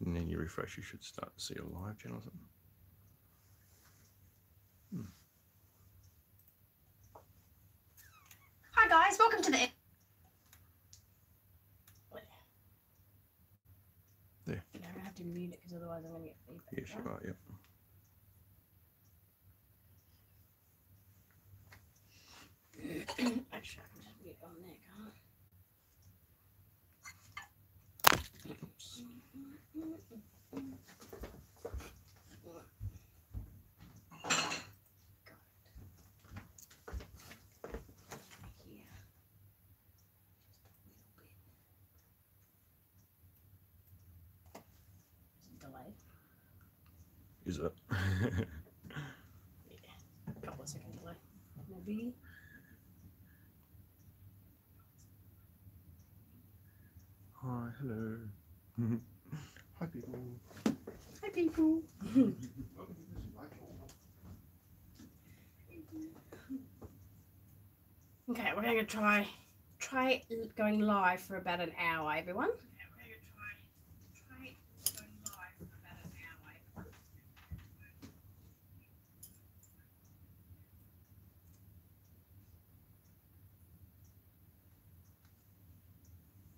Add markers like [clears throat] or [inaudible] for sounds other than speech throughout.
And then you refresh, you should start to see a live channel or something. Hmm. Hi guys, welcome to the. There. No, I have to mute it because otherwise I'm going to get feedback. Yes, you are, yep. Actually, I can just mute it on there, can't Oops. I? Here. Just a little bit. Is it? Yeah. A couple of seconds [laughs] delay. Maybe. Hi, hello. [laughs] Hi, people. Okay, we're going to try try going live for about an hour, everyone.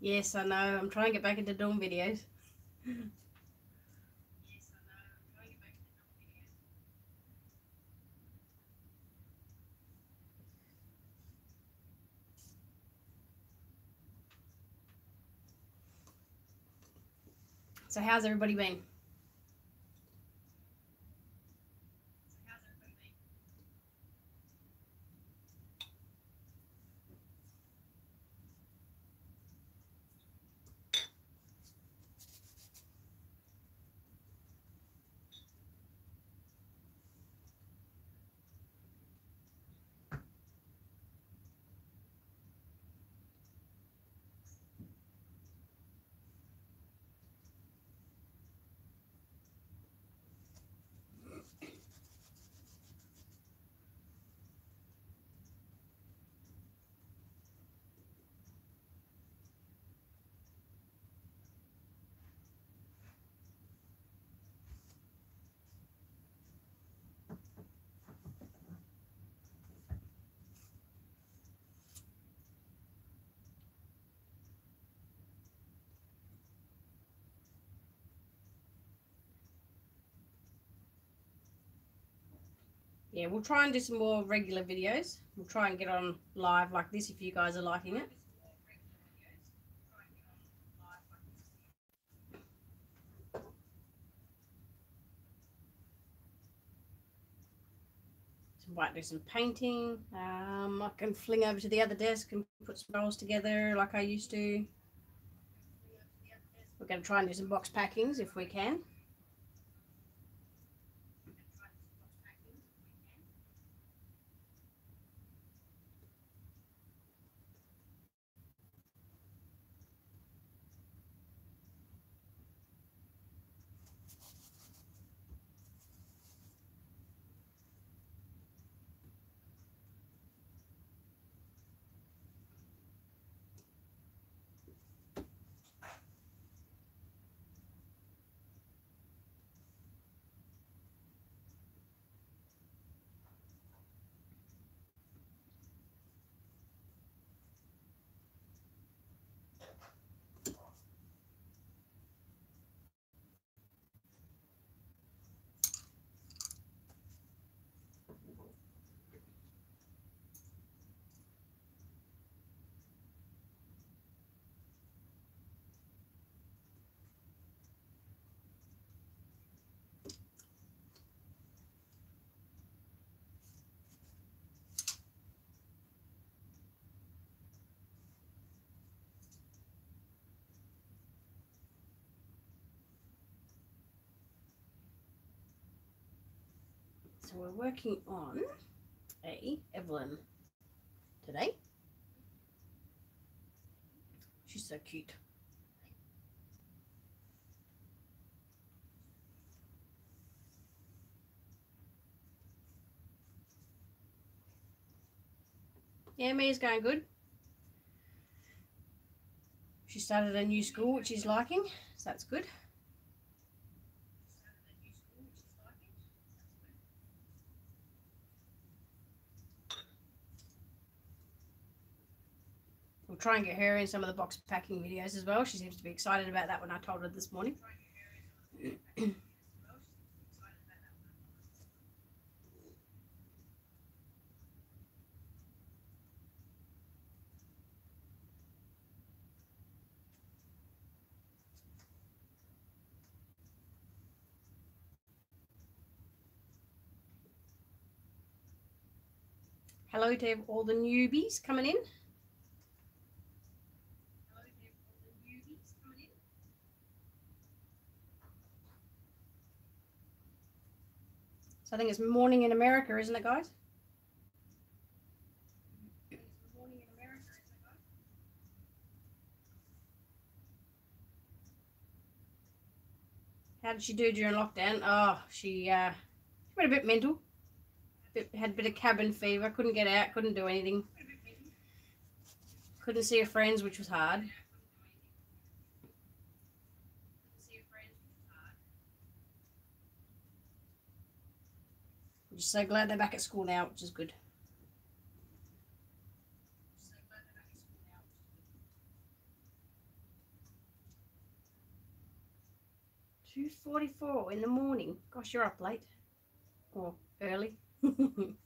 Yes, I know. I'm trying to get back into doing videos. [laughs] So how's everybody been? Yeah, we'll try and do some more regular videos. We'll try and get on live like this if you guys are liking it. So might do some painting. Um, I can fling over to the other desk and put some rolls together like I used to. We're going to try and do some box packings if we can. So we're working on a Evelyn today. She's so cute. Yeah, Mia's going good. She started a new school, which she's liking, so that's good. We'll try and get her in some of the box packing videos as well. She seems to be excited about that when I told her this morning. Hello to all the newbies coming in. I think it's morning in America, isn't it, guys? How did she do during lockdown? Oh, she uh, she went a bit mental. Bit, had a bit of cabin fever. Couldn't get out. Couldn't do anything. Couldn't see her friends, which was hard. I'm just so glad they're back at school now, which is good. Two forty-four in the morning. Gosh, you're up late or early. [laughs]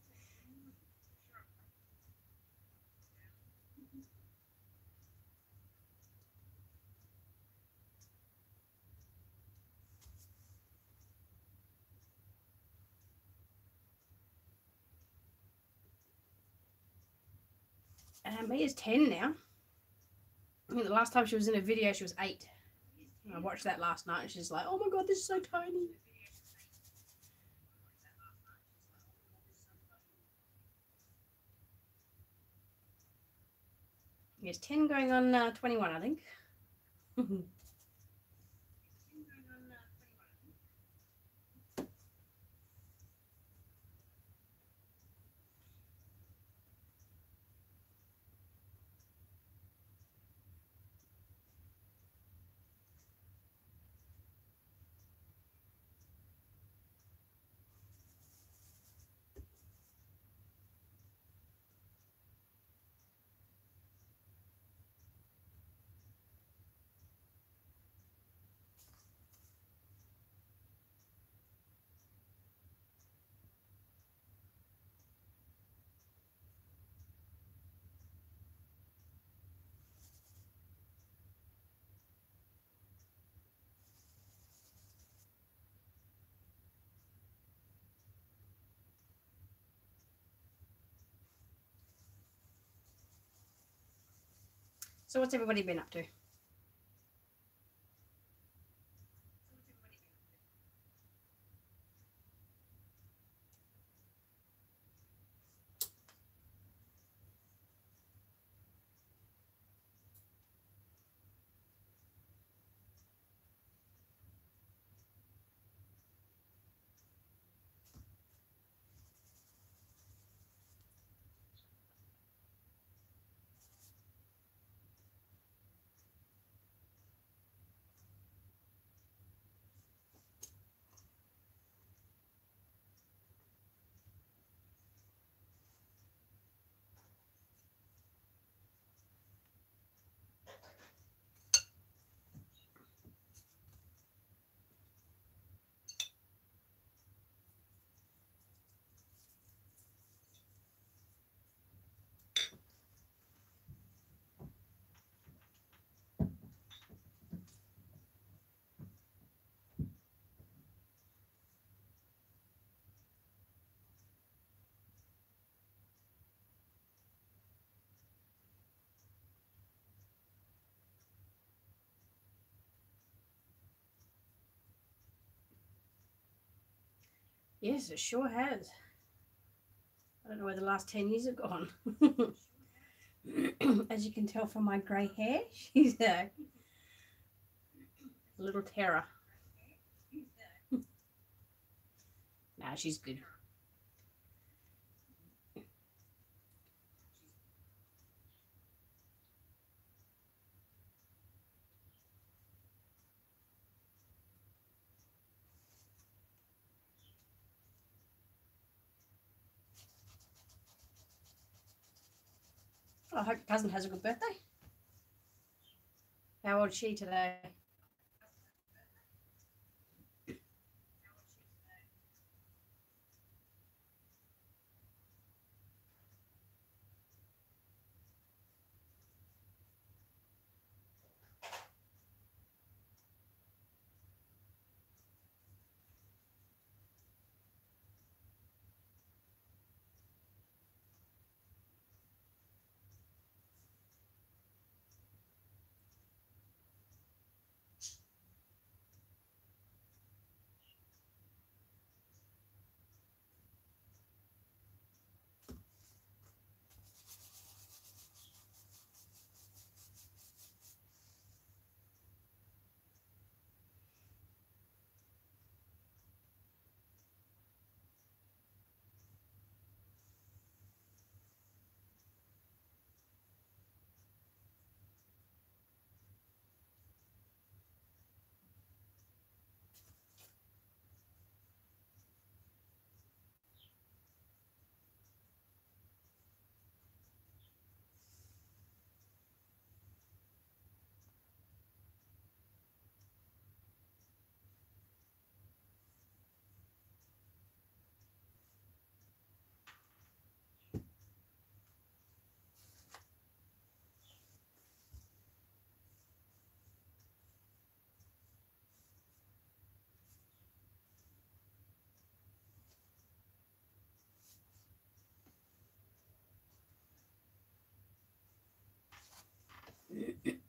Uh, Mia's 10 now. I think the last time she was in a video, she was 8. I watched that last night and she's like, oh my god, this is so tiny. Yes, 10 going on uh, 21, I think. [laughs] So what's everybody been up to? Yes, it sure has. I don't know where the last 10 years have gone. [coughs] As you can tell from my grey hair, [laughs] she's a little terror. [laughs] nah, she's good. I hope your cousin has a good birthday. How old is she today? it,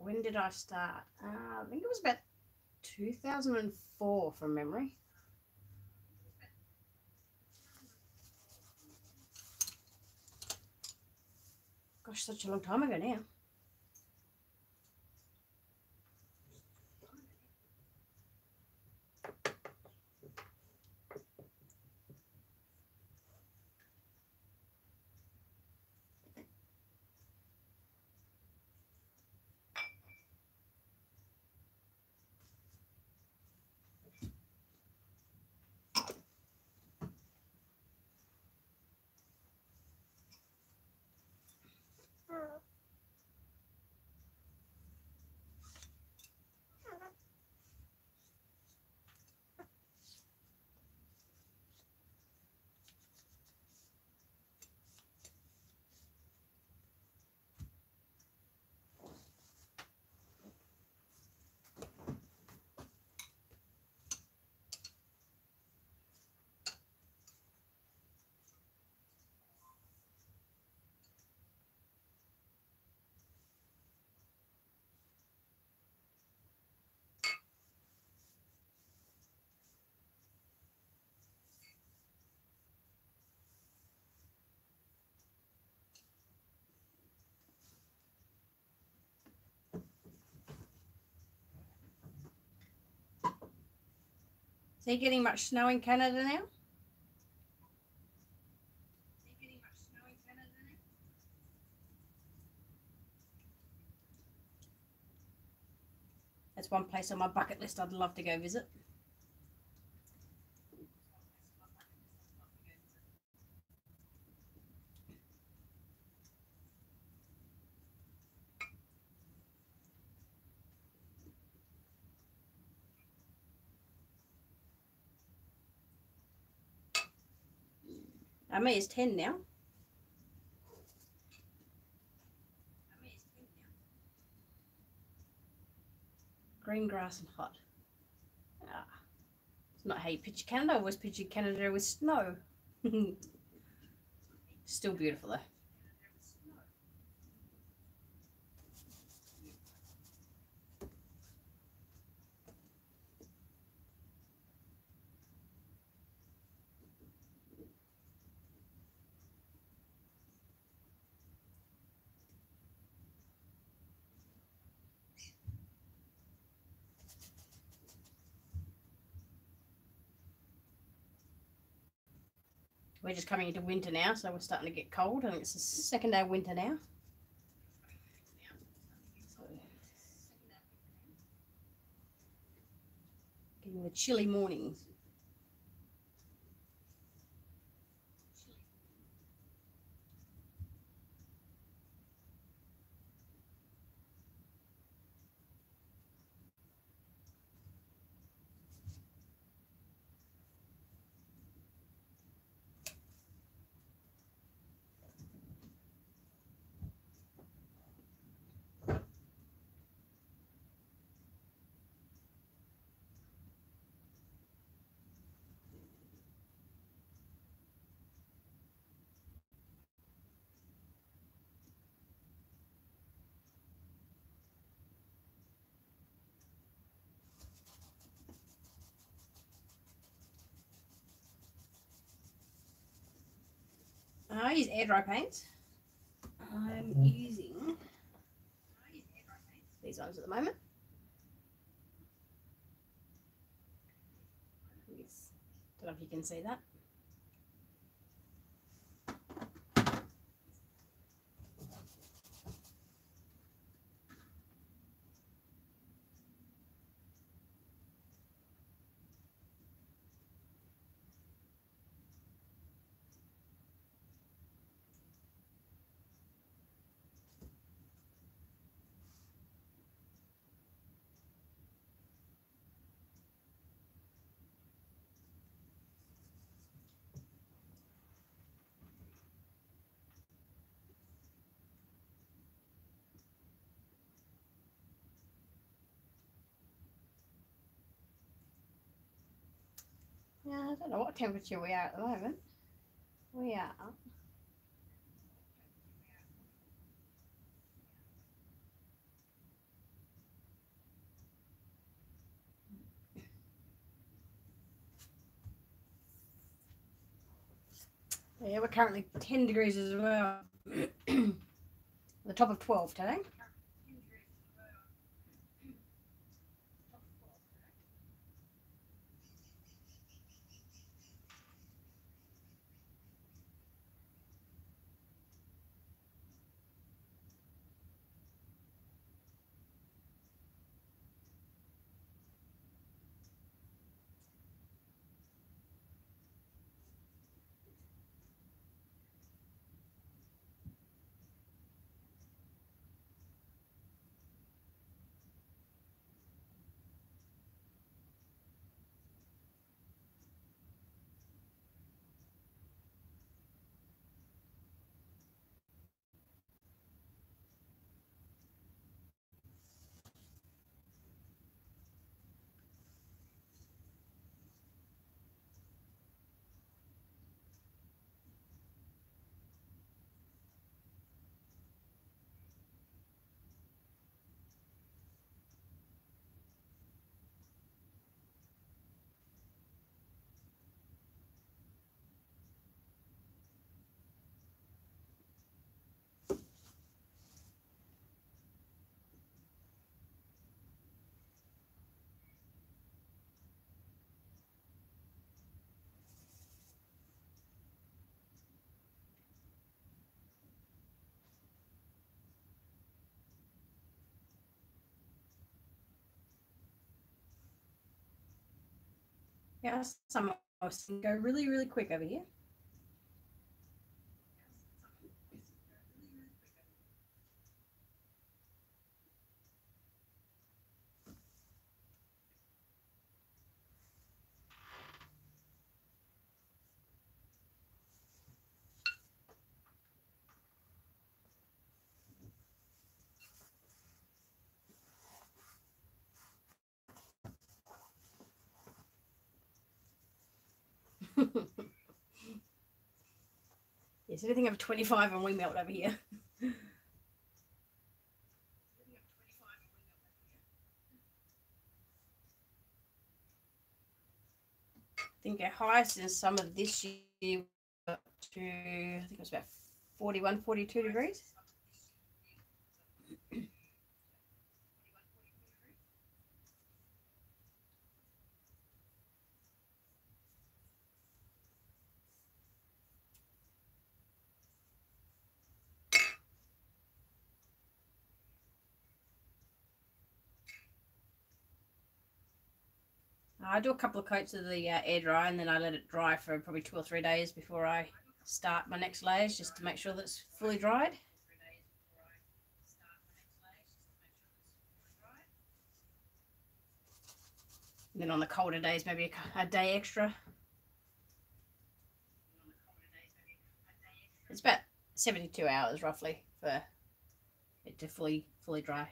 when did I start? Uh, I think it was about 2004 from memory. Gosh, such a long time ago now. Is he getting much snow in Canada now? That's one place on my bucket list I'd love to go visit. Amy is 10 now. Green grass and hot. Ah, it's not how you picture Canada. I always pictured Canada with snow. [laughs] Still beautiful though. We're just coming into winter now, so we're starting to get cold. Think it's the second day of winter now. Getting the chilly mornings. I use air dry paints. I'm mm. using these ones at the moment. Yes. Don't know if you can see that. Yeah, I don't know what temperature we are at the moment. We are. Yeah, we're currently 10 degrees as well. [clears throat] the top of 12 today. Yeah, some go really, really quick over here. Yes, anything over 25 and we melt over here. I think our highest in summer this year to, I think it was about 41, 42 degrees. I do a couple of coats of the uh, air dry and then I let it dry for probably two or three days before I start my next layers just to make sure that it's fully dried. And then on the colder days, maybe a, a day extra. It's about 72 hours roughly for it to fully fully dry.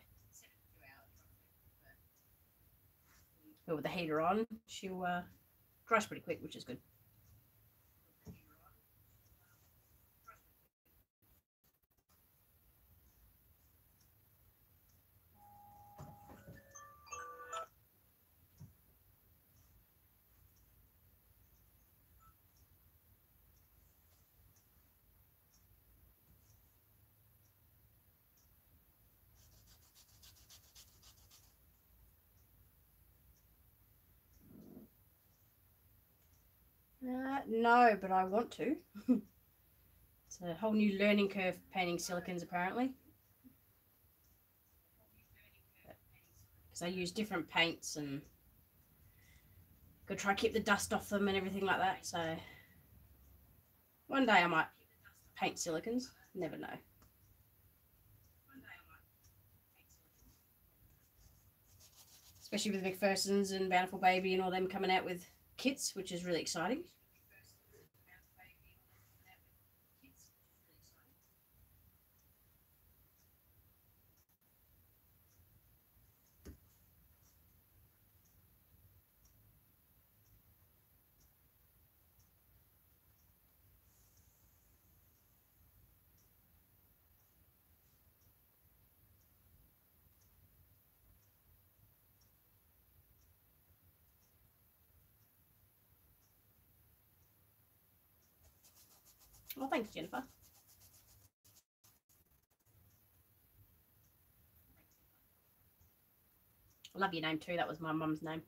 With the heater on, she'll uh, dries pretty quick, which is good. Uh, no, but I want to. [laughs] it's a whole new learning curve painting silicons, apparently. Because I use different paints and go try to keep the dust off them and everything like that. So one day I might paint silicons. Never know. Especially with McPherson's and Bountiful Baby and all them coming out with kits, which is really exciting. Well, thanks, Jennifer. I love your name too. That was my mum's name.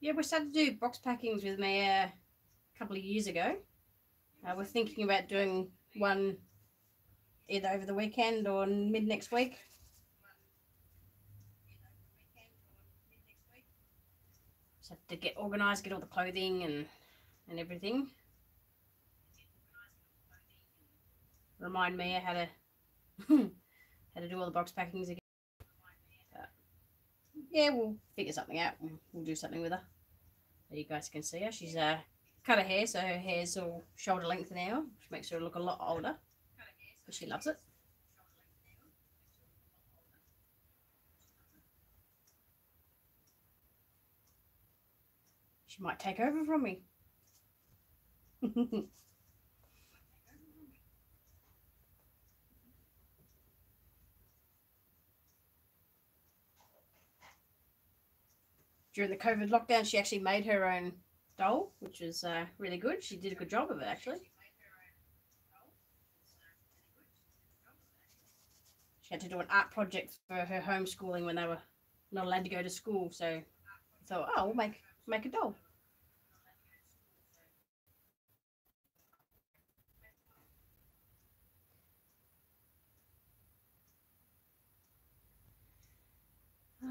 Yeah, we started to do box packings with uh, a couple of years ago. Uh, we're thinking about doing one either over the weekend or mid next week. Have to get organised, get all the clothing and and everything. Remind me how to [laughs] how to do all the box packings again. But, yeah, we'll figure something out. We'll do something with her. You guys can see her. She's uh, cut her hair, so her hair's all shoulder length now, which makes her look a lot older. But she loves it. She might take over from me. [laughs] During the COVID lockdown, she actually made her own doll, which was uh, really good. She did a good job of it, actually. She had to do an art project for her homeschooling when they were not allowed to go to school. So I thought, oh, we'll make make a doll.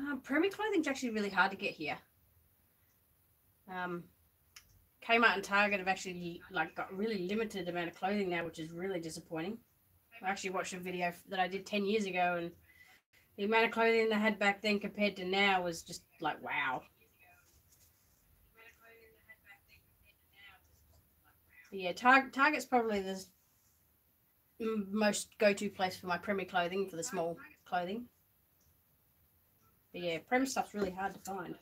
Uh, Premier clothing's actually really hard to get here. Um, Kmart and Target have actually like got really limited amount of clothing now, which is really disappointing. I actually watched a video that I did ten years ago, and the amount of clothing they had back then compared to now was just like wow. But yeah, Tar- Target's probably the most go-to place for my Premier clothing for the small clothing. But yeah, Prem stuff's really hard to find.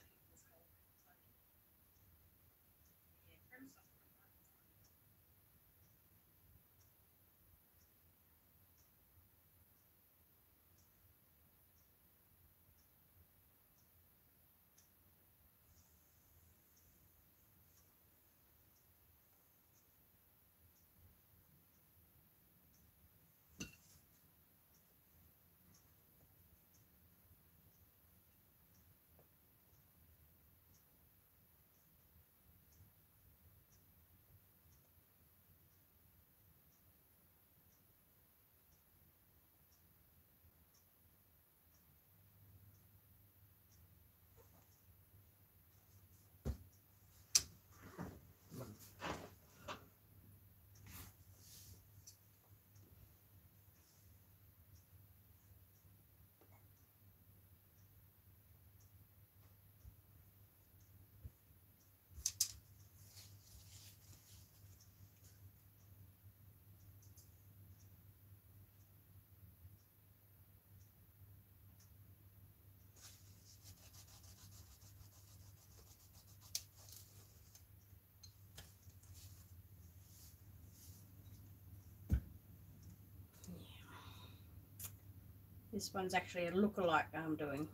This one's actually a lookalike I'm doing.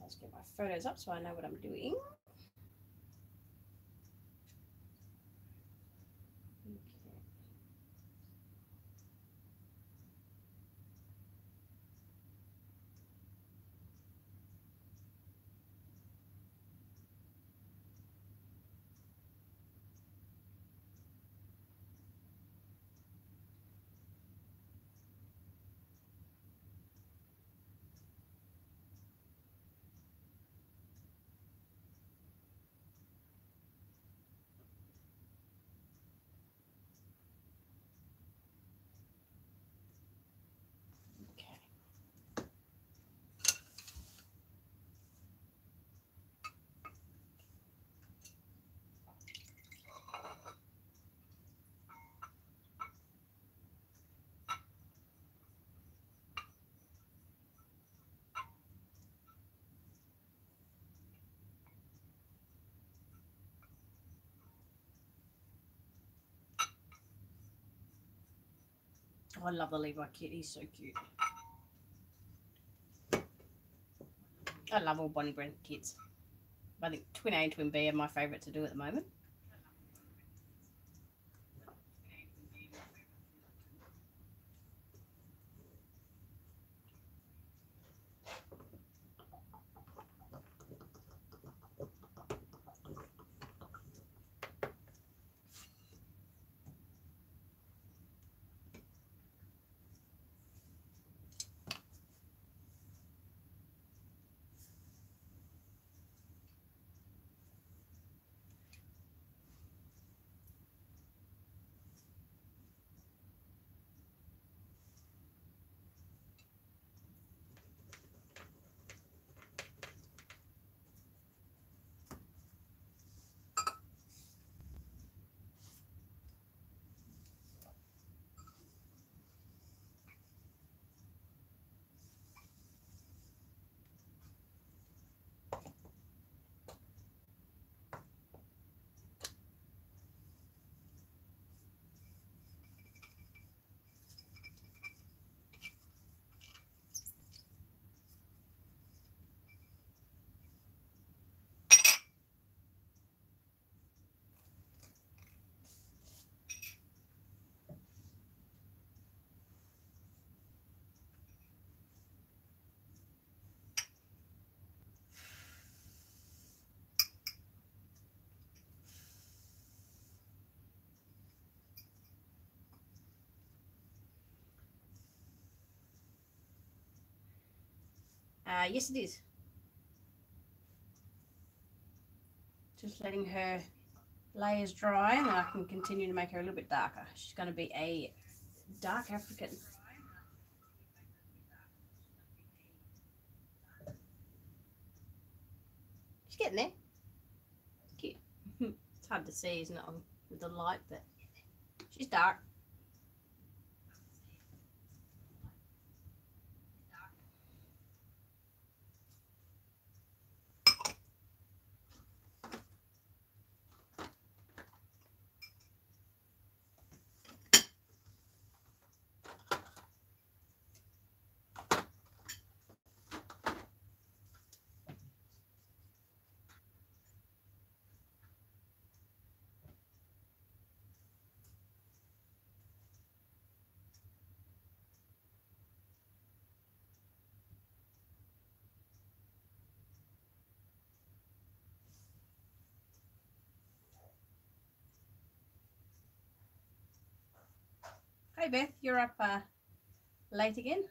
Let's get my photos up so I know what I'm doing. Okay. Okay. Oh, I love the Levi kit. He's so cute. I love all Bonnie Brown kits. I think Twin A and Twin B are my favourite to do at the moment. Uh, yes, it is. Just letting her layers dry and I can continue to make her a little bit darker. She's going to be a dark African. She's getting there. Cute. [laughs] it's hard to see, isn't it, with the light, but she's dark. Hey Beth, you're up uh, late again.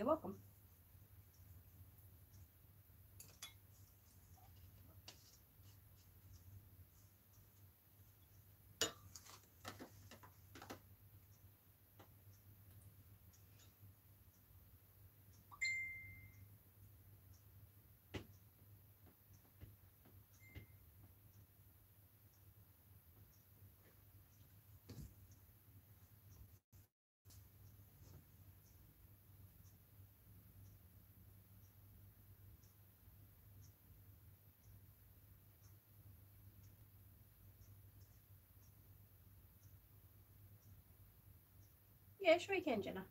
You're welcome. Yeah, sure you can, Jenna.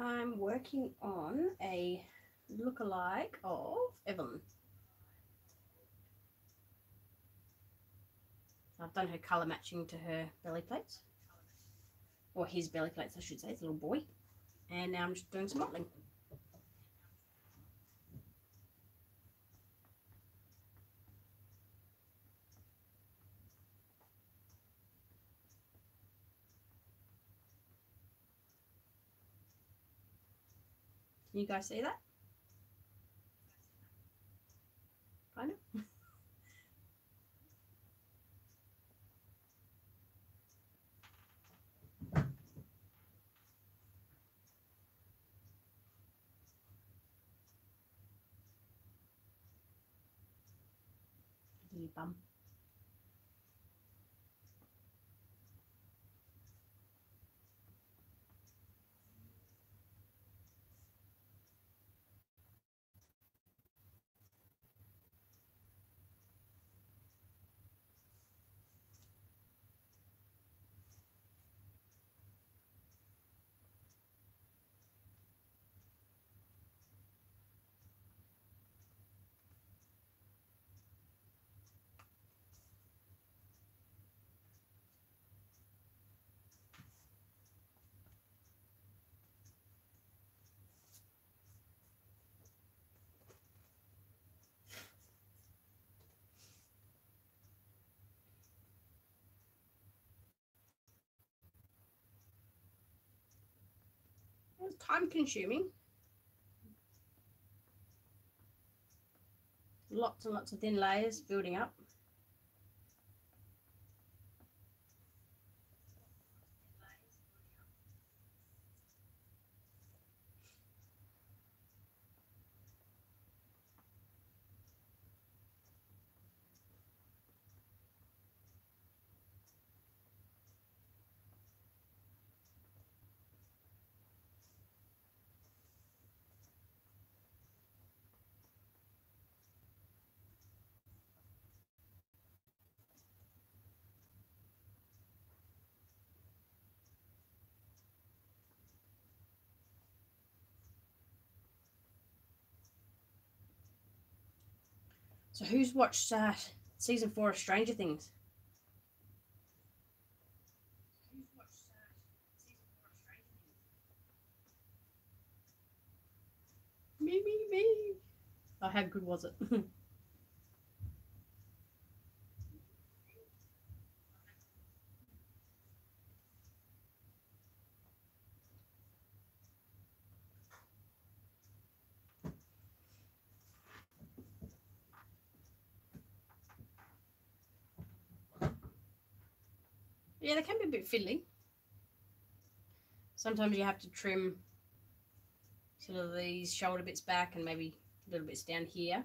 I'm working on a look-alike of Evelyn. I've done her colour matching to her belly plates. Or his belly plates, I should say. It's a little boy. And now I'm just doing some modelling. Can you guys see that? Kind of. Bum. It's time consuming. Lots and lots of thin layers building up. So who's watched uh, season four of Stranger Things? Me, me, me. Oh, how good was it? [laughs] yeah, they can be a bit fiddly. Sometimes you have to trim sort of these shoulder bits back and maybe little bits down here.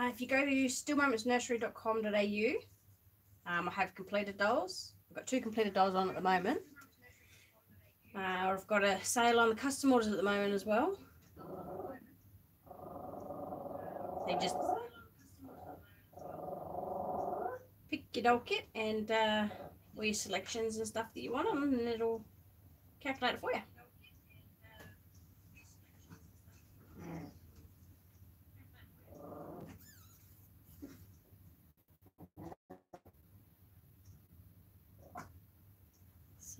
Uh, if you go to stillmomentsnursery.com.au, um, I have completed dolls. I've got two completed dolls on at the moment. Uh, I've got a sale on the custom orders at the moment as well. They just pick your doll kit and uh, all your selections and stuff that you want on, and it'll calculate it for you.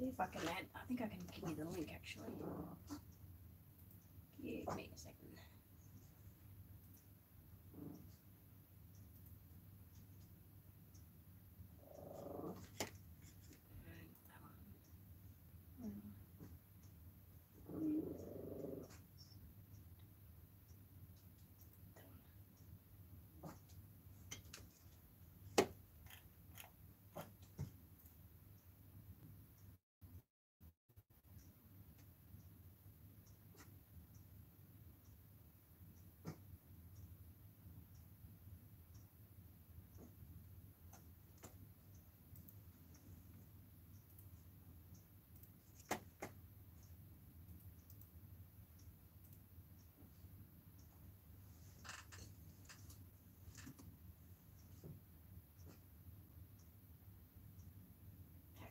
See if I can add. I think I can give you the link actually. Give me a second.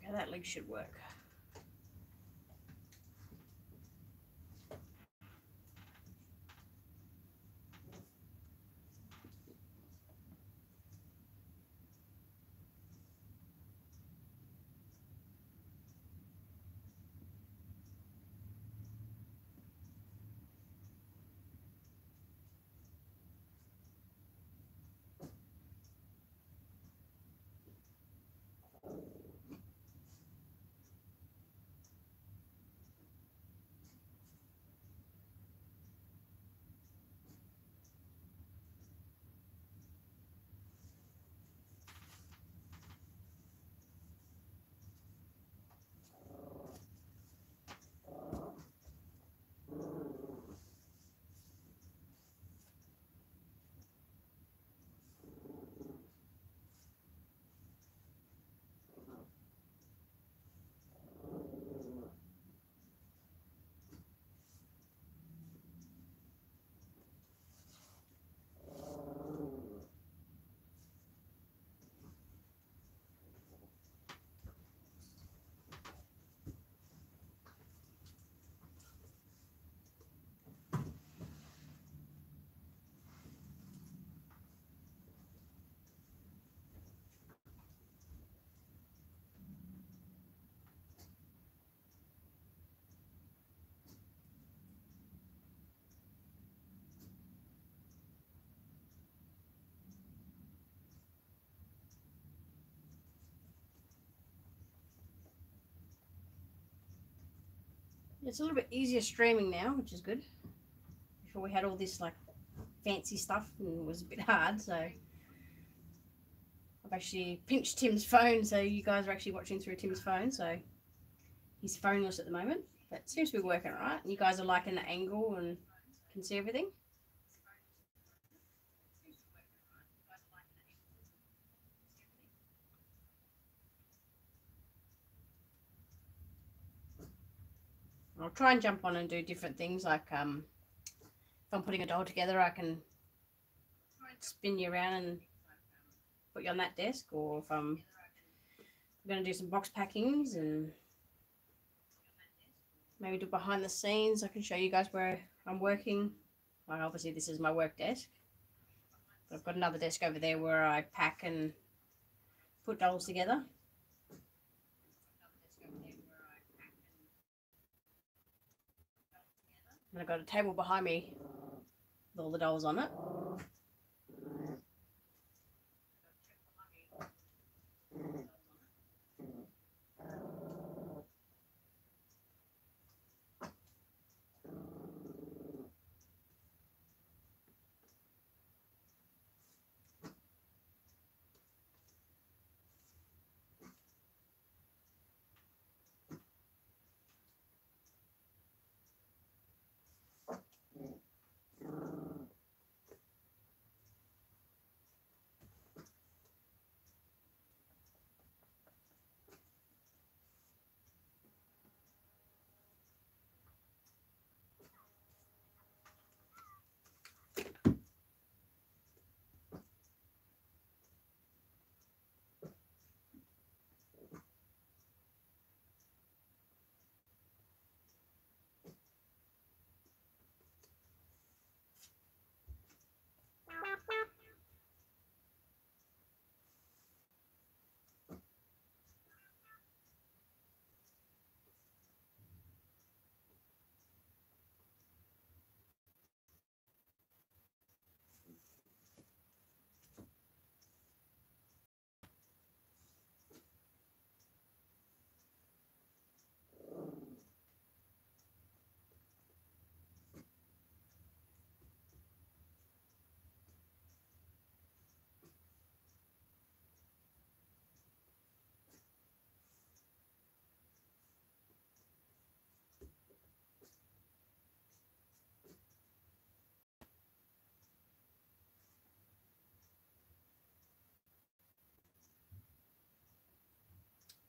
How that leg should work. It's a little bit easier streaming now, which is good. Before we had all this like fancy stuff and it was a bit hard, so I've actually pinched Tim's phone, so you guys are actually watching through Tim's phone, so he's phoneless at the moment, but seems to be working right. You guys are liking the angle and can see everything. I'll try and jump on and do different things like um, if I'm putting a doll together, I can spin you around and put you on that desk, or if I'm going to do some box packings and maybe do behind the scenes, I can show you guys where I'm working. Like obviously this is my work desk. But I've got another desk over there where I pack and put dolls together. And I've got a table behind me with all the dolls on it.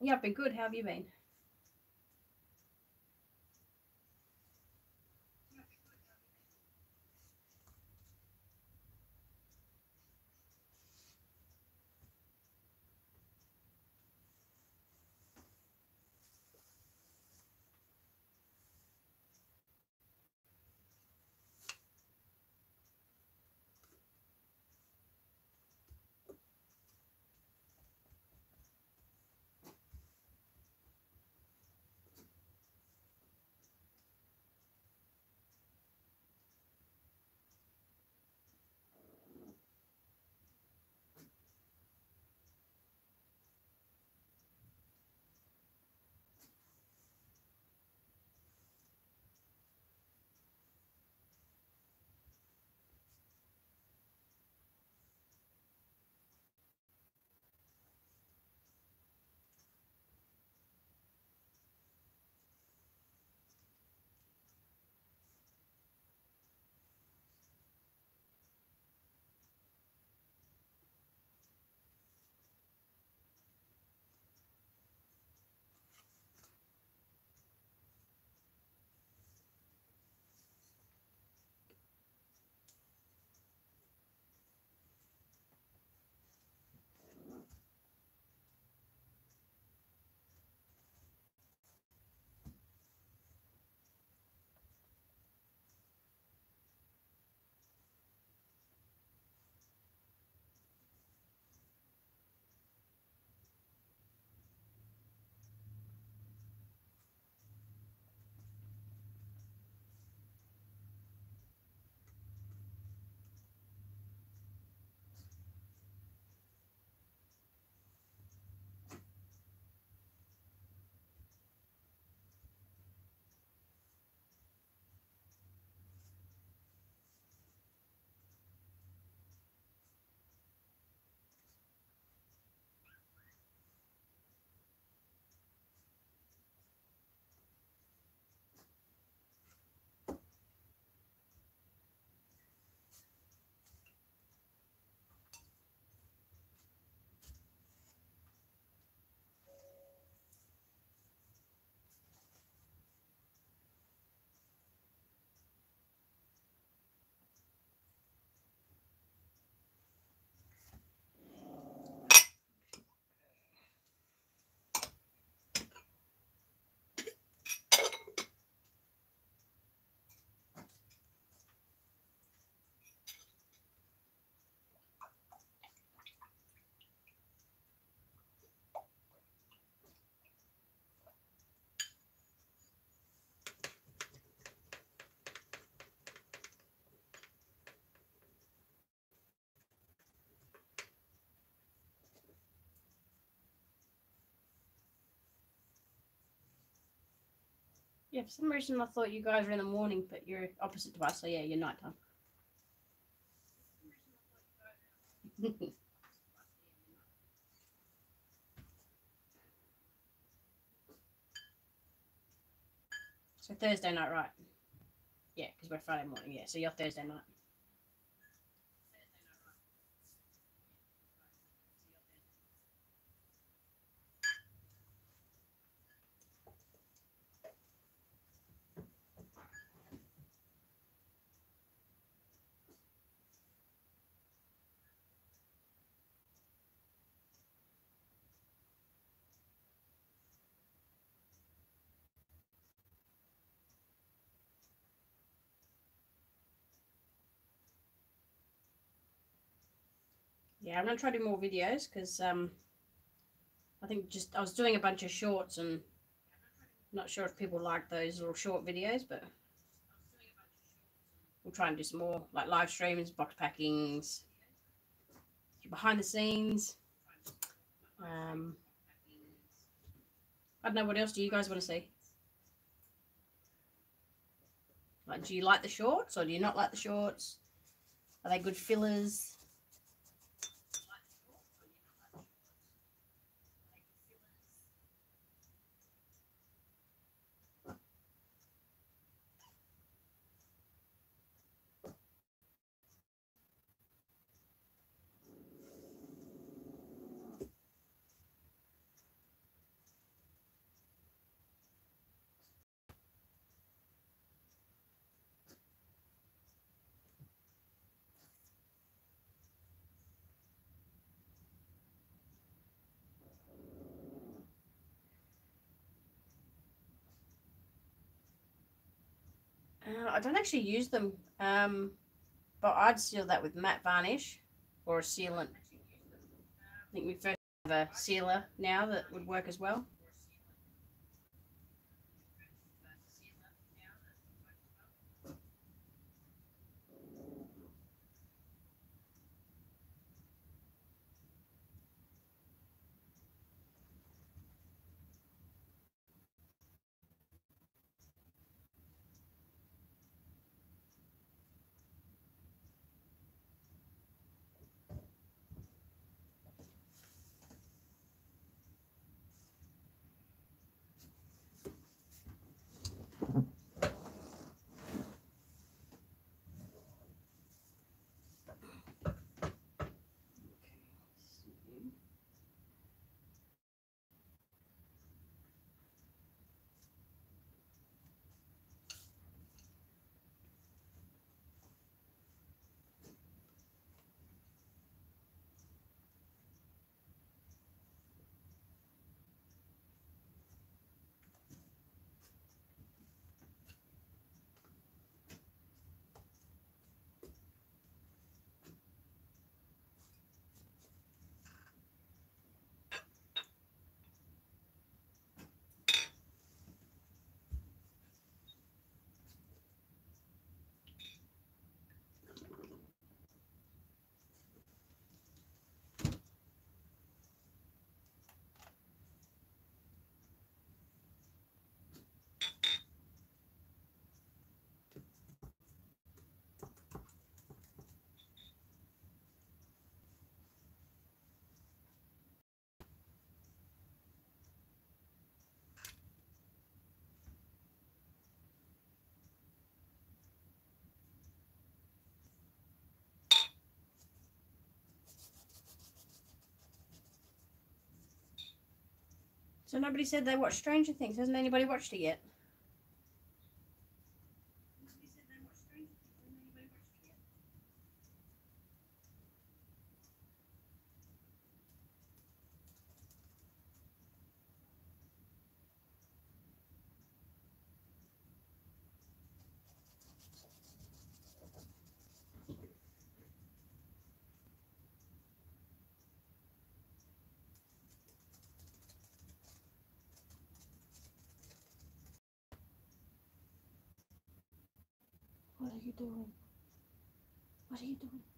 I've been good. How have you been? Yeah, for some reason I thought you guys were in the morning, but you're opposite to us, so yeah, you're nighttime. [laughs] so Thursday night, right? Yeah, because we're Friday morning. Yeah, so you're Thursday night. Yeah, I'm gonna try to do more videos because um, I think just I was doing a bunch of shorts and not sure if people like those little short videos, but we'll try and do some more like live streams, box packings, behind the scenes. Um, I don't know what else do you guys want to see. Like, do you like the shorts or do you not like the shorts? Are they good fillers? Don't actually use them, um, but I'd seal that with matte varnish or a sealant. I think we first have a sealer now that would work as well. So nobody said they watched Stranger Things. Hasn't anybody watched it yet? Doing? What are you doing?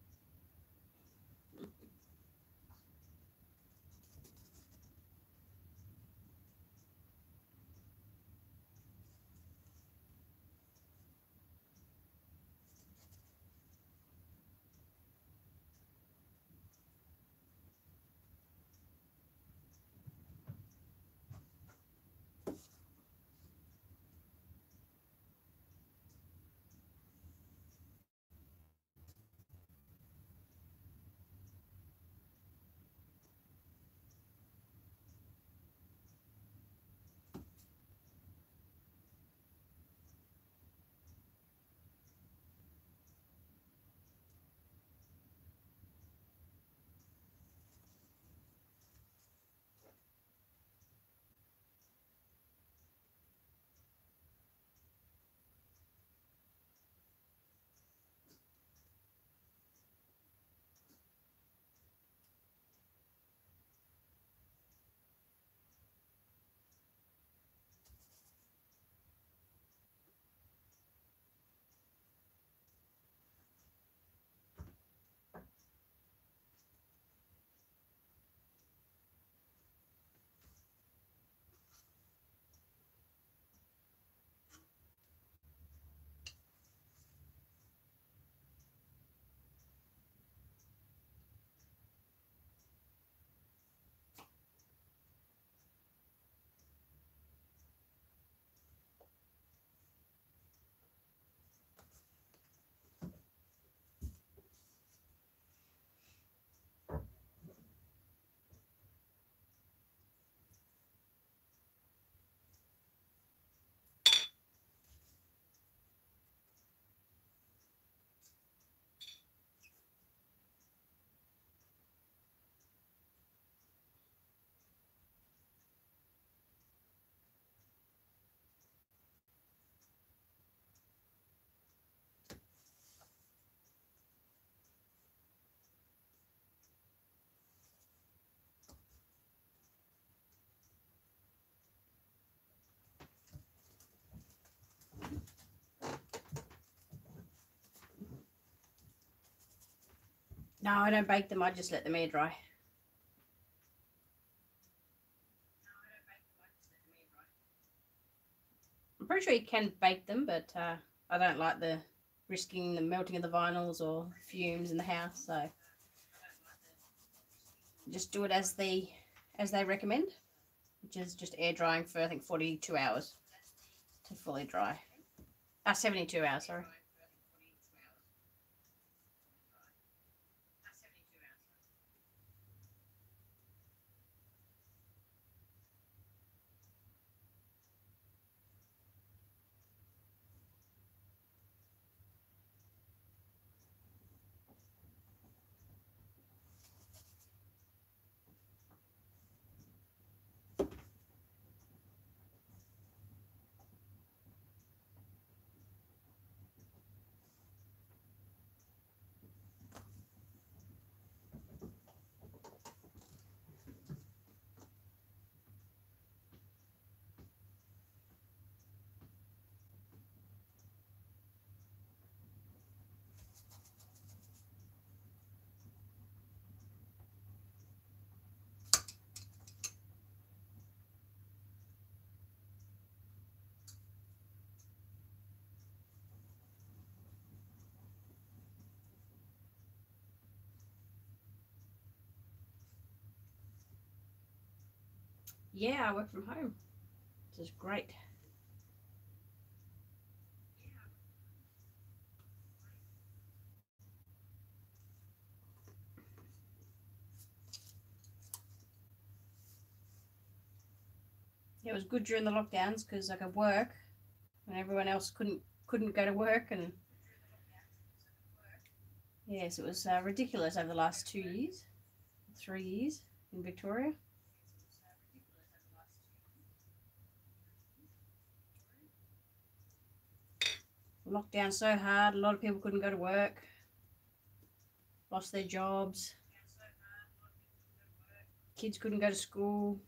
No, I don't bake them. I just let them air dry. I'm pretty sure you can bake them, but uh, I don't like the risking the melting of the vinyls or fumes in the house. So just do it as the as they recommend, which is just air drying for I think 42 hours to fully dry. Ah, uh, 72 hours, sorry. Yeah, I work from home. This is great. Yeah, it was good during the lockdowns because I could work when everyone else couldn't couldn't go to work and yes, it was uh, ridiculous over the last two years, three years in Victoria. Locked down so hard, a lot of people couldn't go to work, lost their jobs, kids couldn't go to school.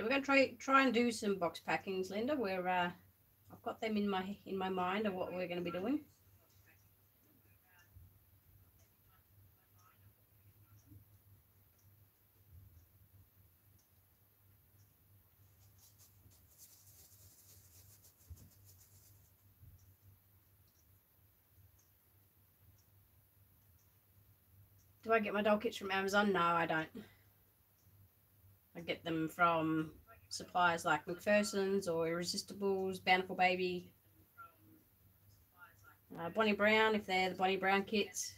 Yeah, we're gonna try try and do some box packings, Linda. Where uh, I've got them in my in my mind of what we're gonna be doing. Do I get my doll kits from Amazon? No, I don't. I get them from suppliers like McPherson's or Irresistibles, Bountiful Baby, uh, Bonnie Brown if they're the Bonnie Brown kits.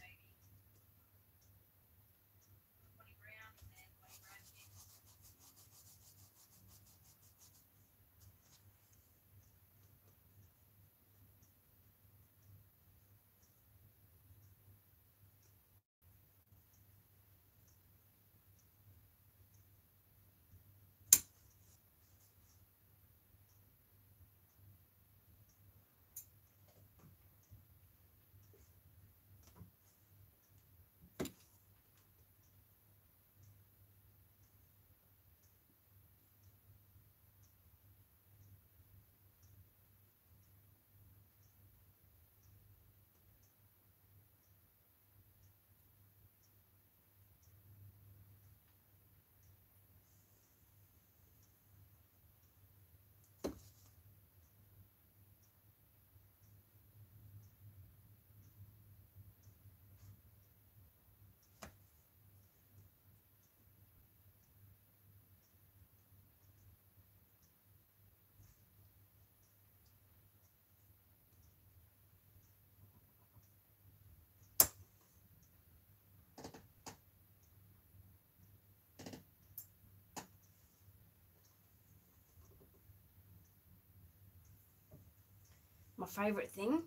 My favourite thing.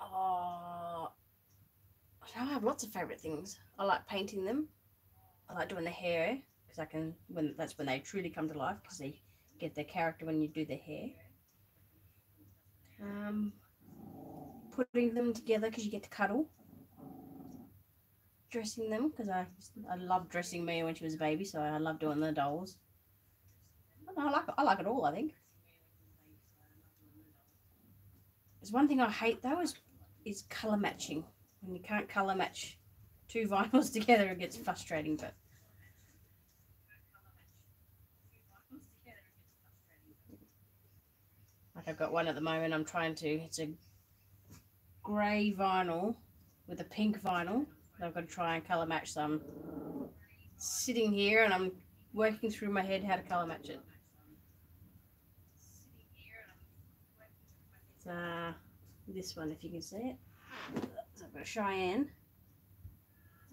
Oh, I have lots of favourite things. I like painting them. I like doing the hair because I can when that's when they truly come to life because they get their character when you do their hair. Um, putting them together because you get to cuddle. Dressing them because I I love dressing Mia when she was a baby, so I love doing the dolls. I like I like it all. I think. There's one thing I hate though is is color matching. When you can't color match two [laughs] vinyls together, it gets frustrating. But like I've got one at the moment. I'm trying to. It's a grey vinyl with a pink vinyl. I've got to try and color match some. Sitting here and I'm working through my head how to color match it. It's uh, this one, if you can see it. So I've got a Cheyenne,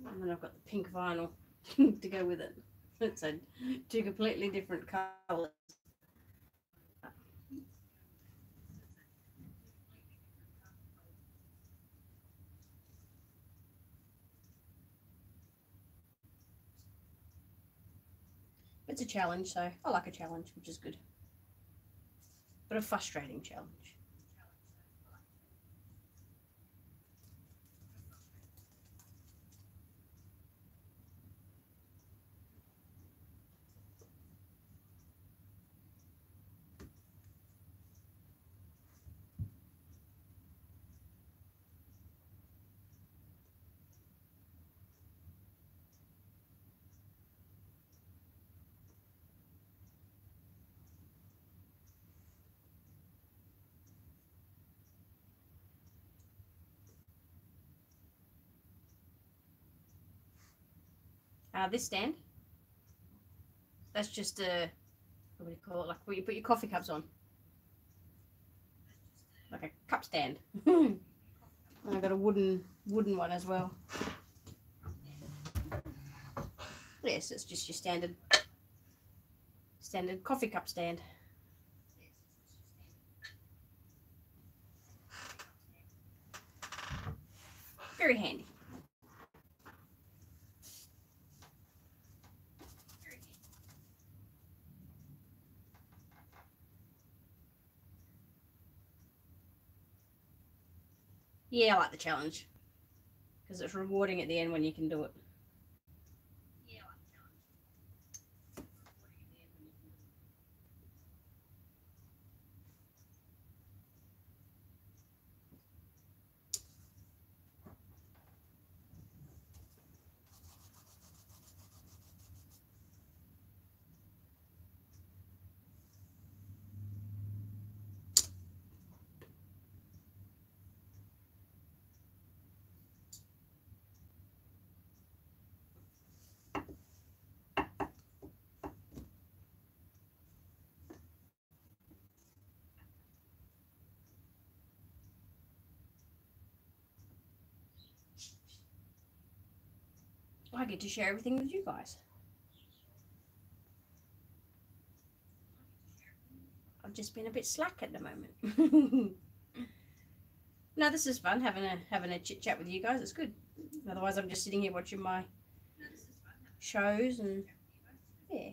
and then I've got the pink vinyl [laughs] to go with it. It's a two completely different colours. It's a challenge, so I like a challenge, which is good. But a frustrating challenge. Uh, this stand, that's just a, what do you call it, like where you put your coffee cups on. Like a cup stand. [laughs] and I've got a wooden wooden one as well. Yes, it's just your standard standard coffee cup stand. Very handy. Yeah, I like the challenge because it's rewarding at the end when you can do it. Get to share everything with you guys. I've just been a bit slack at the moment. [laughs] no, this is fun having a having a chit chat with you guys. It's good. Otherwise, I'm just sitting here watching my shows and yeah.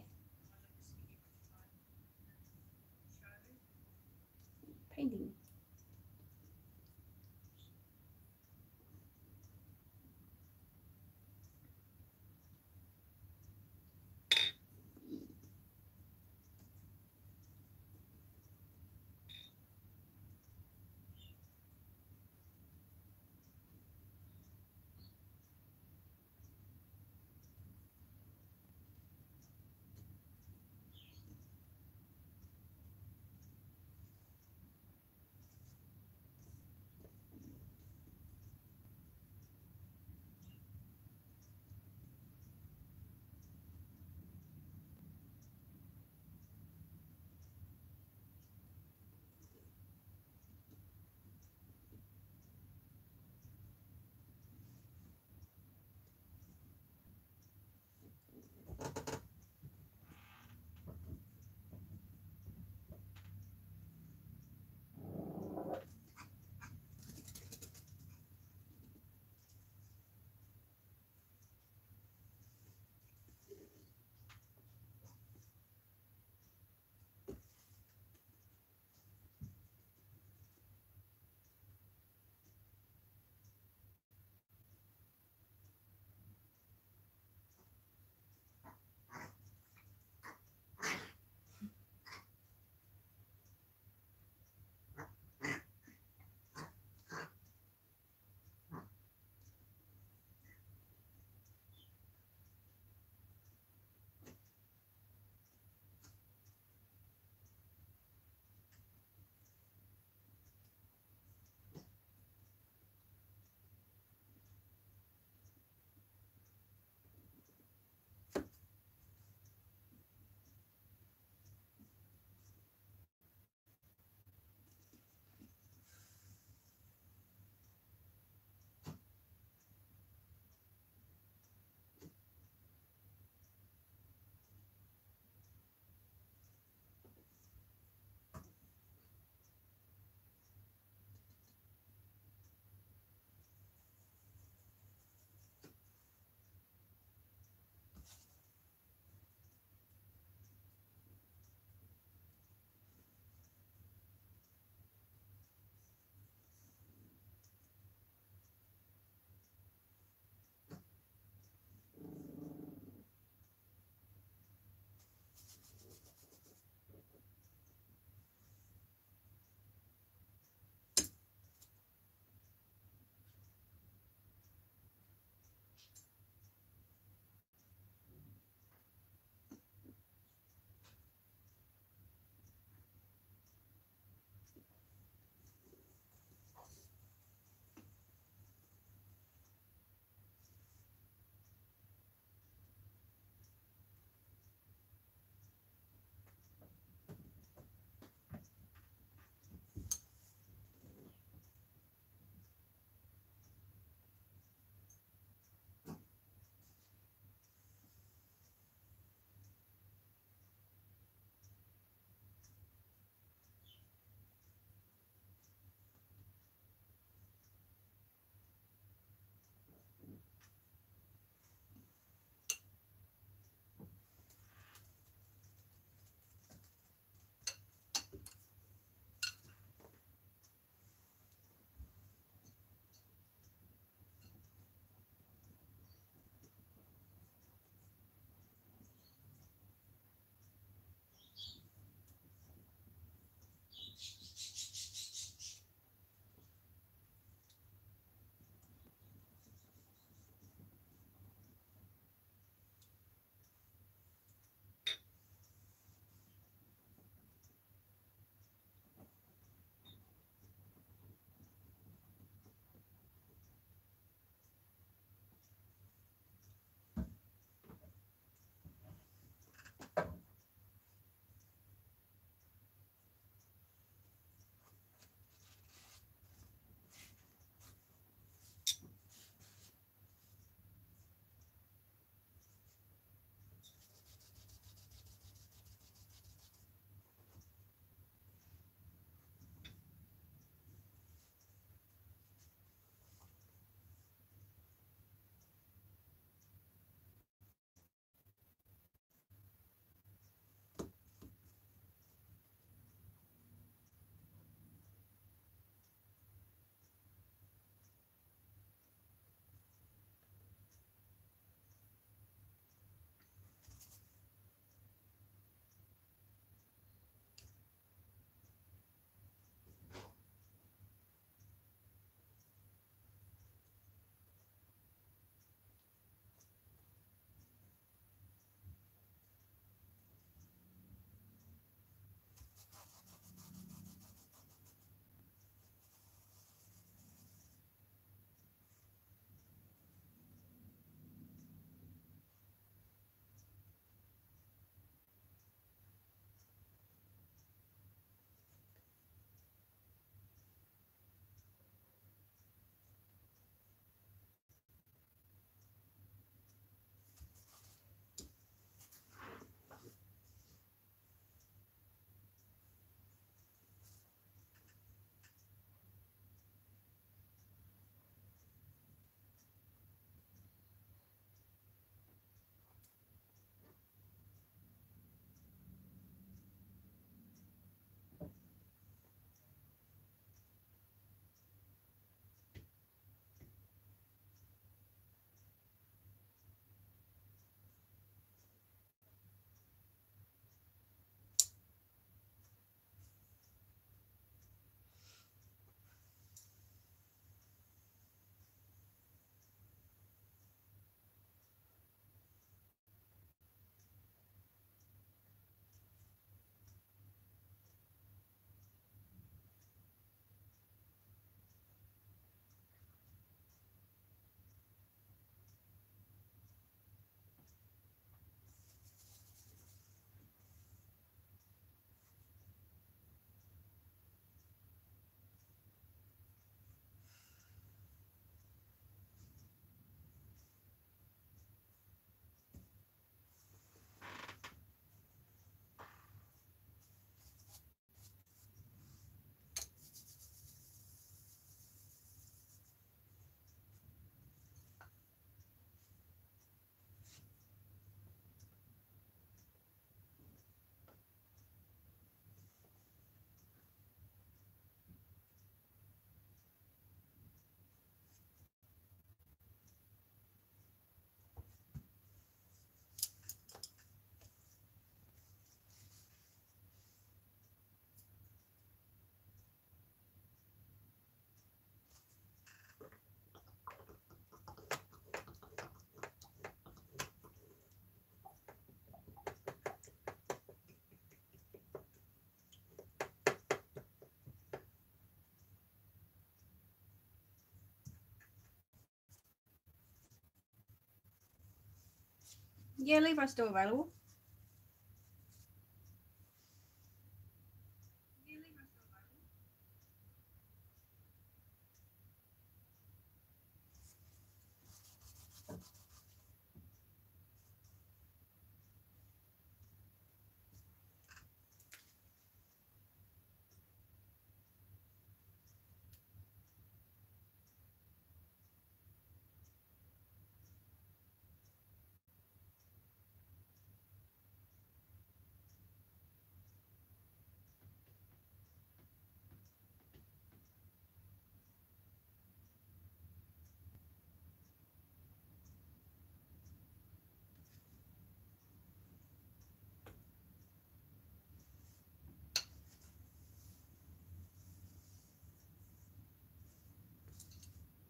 Yeah, Levi's still available.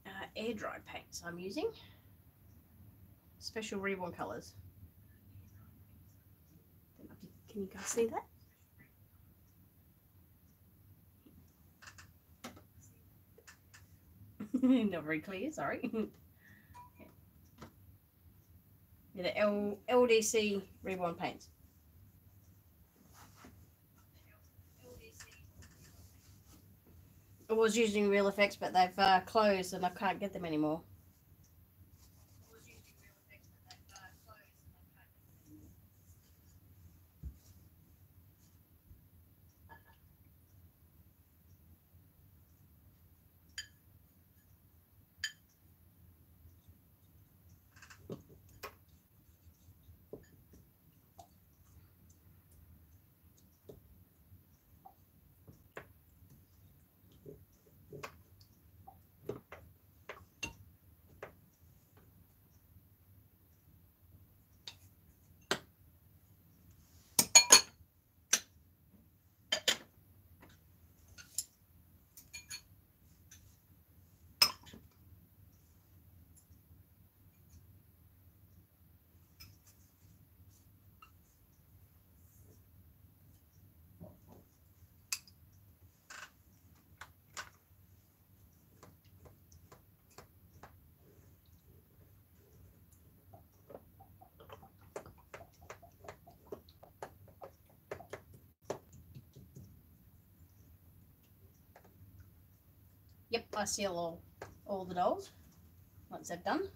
uh, air dried paints I'm using. Special reborn colours. Can you guys see that? [laughs] Not very clear, sorry. [laughs] yeah, the L- LDC reborn paints. I was using Real Effects, but they've uh, closed and I can't get them anymore. Yep, I seal all, all the dolls once they've done.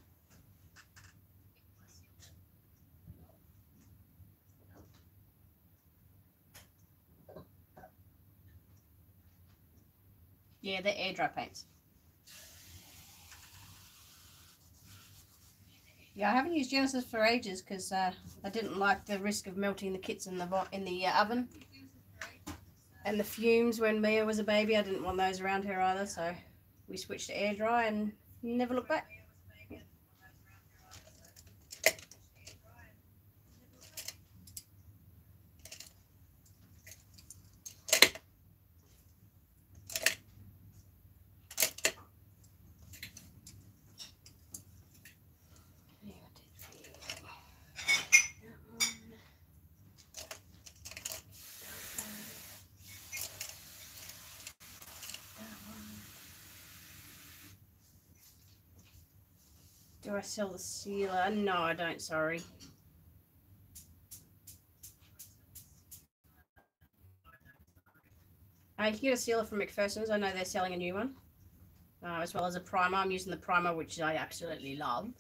Yeah, they're air dry paints. Yeah, I haven't used Genesis for ages because uh, I didn't like the risk of melting the kits in the in the uh, oven and the fumes when Mia was a baby. I didn't want those around her either, so we switched to air dry and never looked back. I sell the sealer? No, I don't, sorry. I can get a sealer from McPherson's. I know they're selling a new one. Uh, as well as a primer. I'm using the primer, which I absolutely love.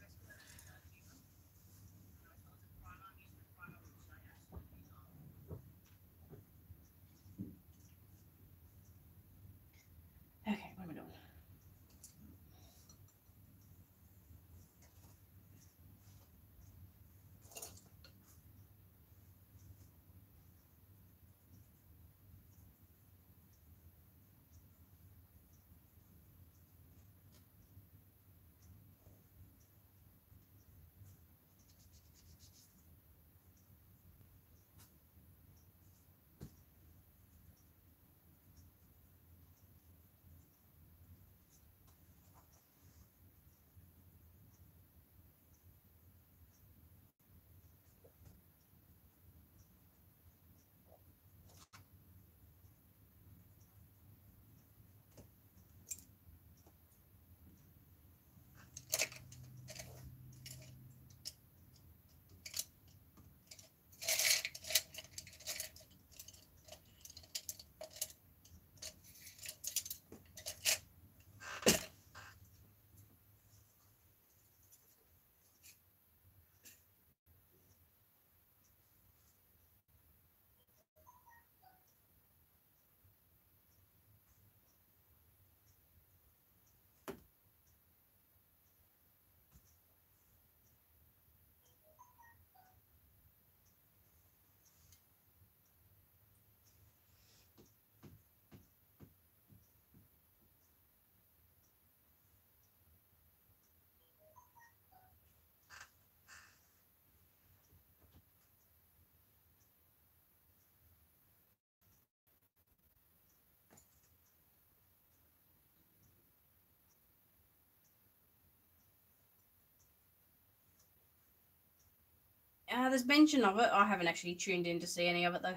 Uh, there's mention of it. I haven't actually tuned in to see any of it though.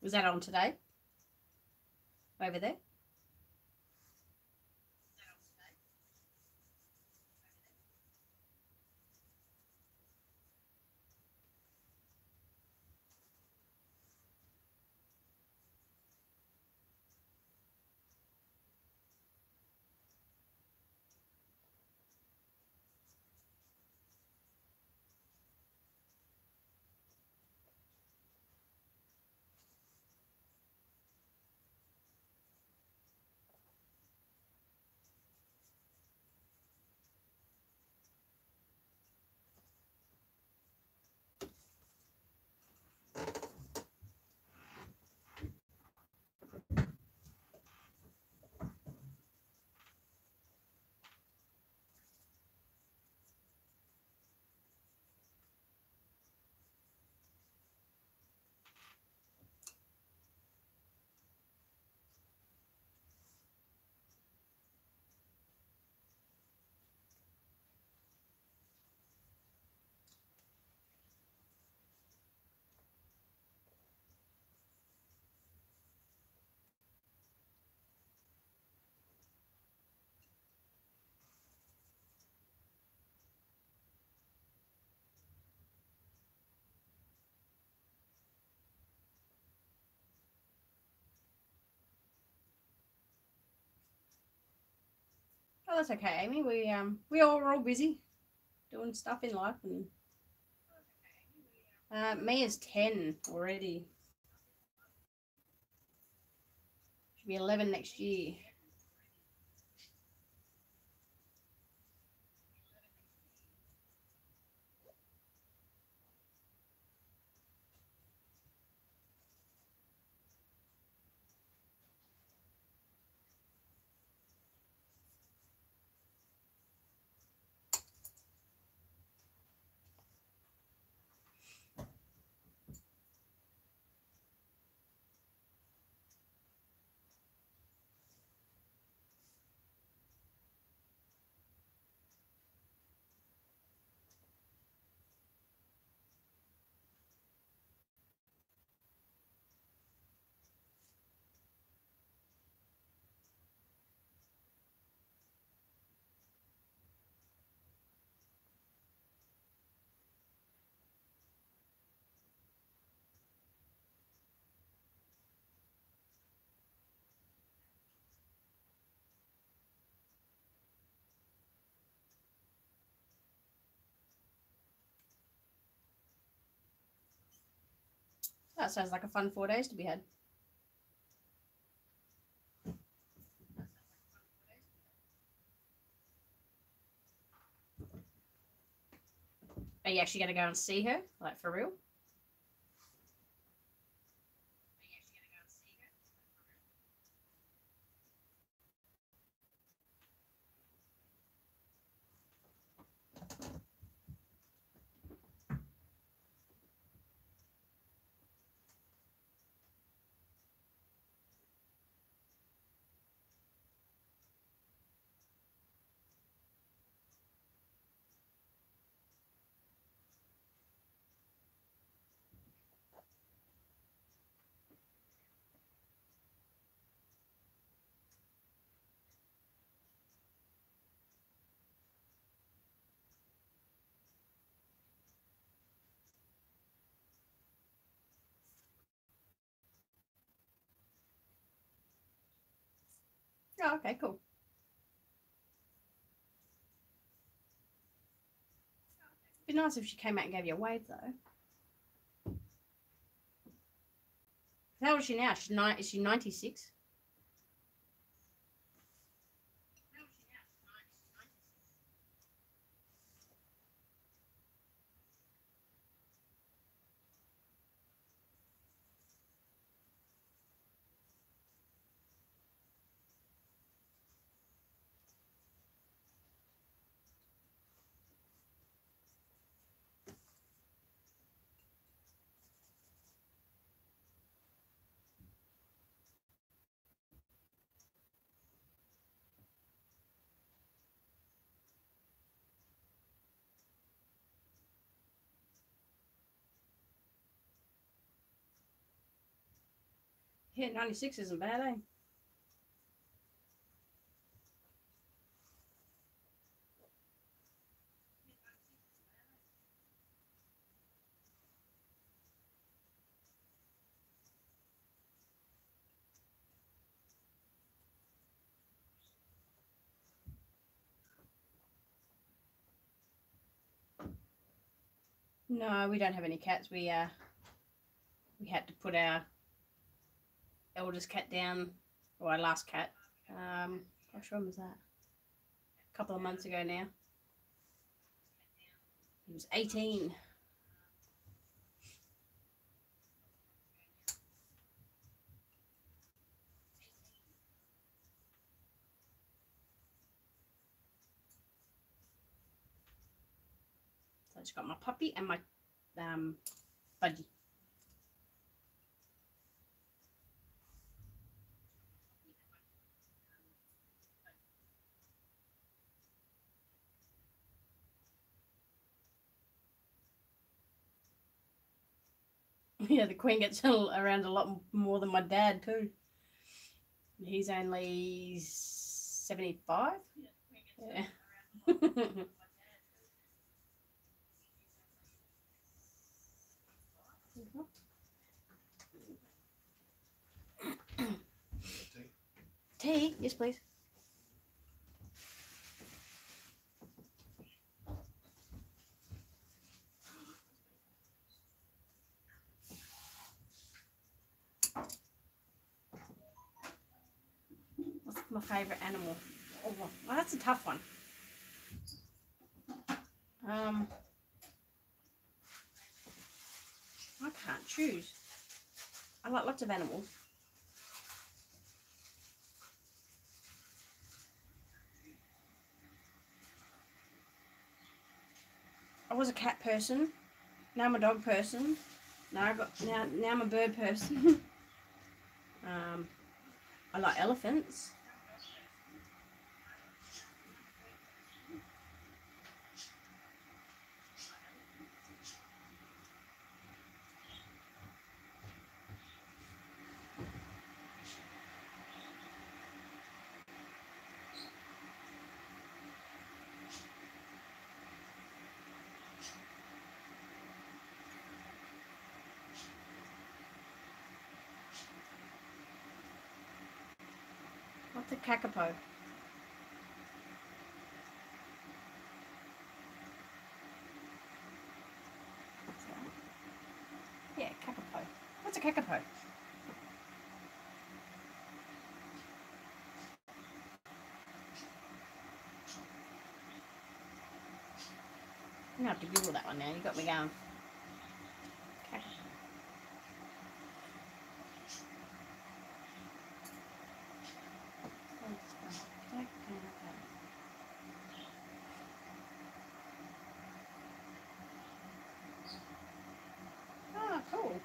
Was that on today? Over there? That's okay, Amy. We um we all we're all busy doing stuff in life, and uh, Mia's ten already. Should be eleven next year. That sounds like a fun four days to be had. Are you actually going to go and see her? Like, for real? Oh, okay, cool. It'd be nice if she came out and gave you a wave, though. How old is she now? She's, ni- is she 96? Hit 96 isn't bad, eh? No, we don't have any cats. We uh, we had to put our eldest cat down, or our last cat. Um, gosh, when was that? A couple of months ago now. He was 18. So I just got my puppy and my um. Yeah, the Queen gets [laughs] around a lot more than my dad too. He's only seventy-five. Yeah. [laughs] Tea, yes, please. What's my favourite animal? Oh, well, that's a tough one. Um, I can't choose. I like lots of animals. I was a cat person. Now I'm a dog person. Now I've got now now I'm a bird person. [laughs] um, I like elephants. Yeah, kakapo. What's a kakapo? I'm gonna have to Google that one now. You got me going. Okay. Ah, cool.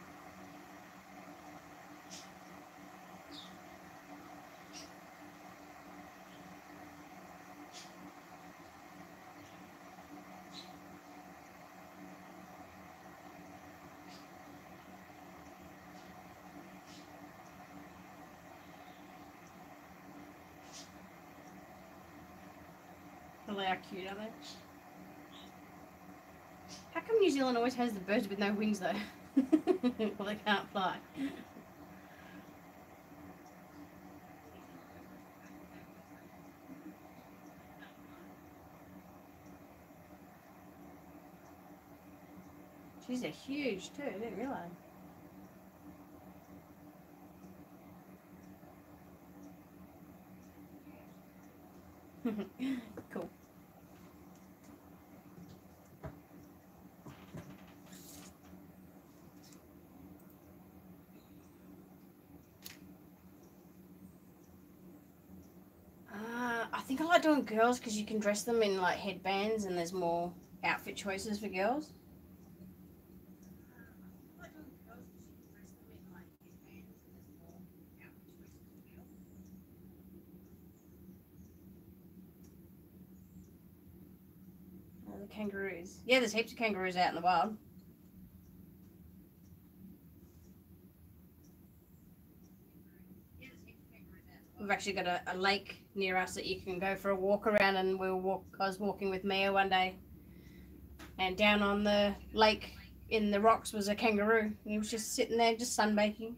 Are cute, are they? How come New Zealand always has the birds with no wings though? [laughs] well, they can't fly. She's a huge too. I didn't realize. cool. Uh, I think I like doing girls because you can dress them in like headbands and there's more outfit choices for girls. Uh, the kangaroos. Yeah, there's heaps of kangaroos out in the wild. We've actually got a, a lake near us that you can go for a walk around. And we'll walk. I was walking with Mia one day, and down on the lake in the rocks was a kangaroo. He was just sitting there, just sunbaking.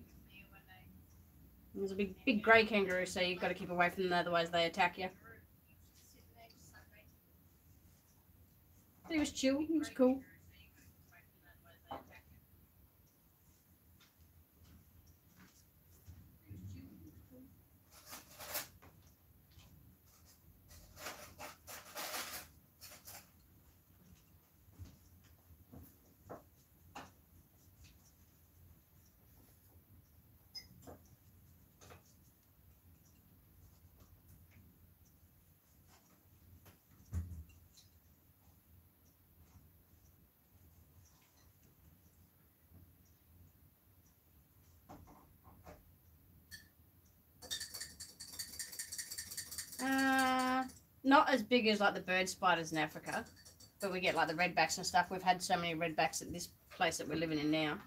It was a big, big grey kangaroo, so you've got to keep away from them, otherwise they attack you. He was chill. He was cool. Uh, as big as like the bird spiders in Africa, but we get like the redbacks and stuff. We've had so many redbacks at this place that we're living in now,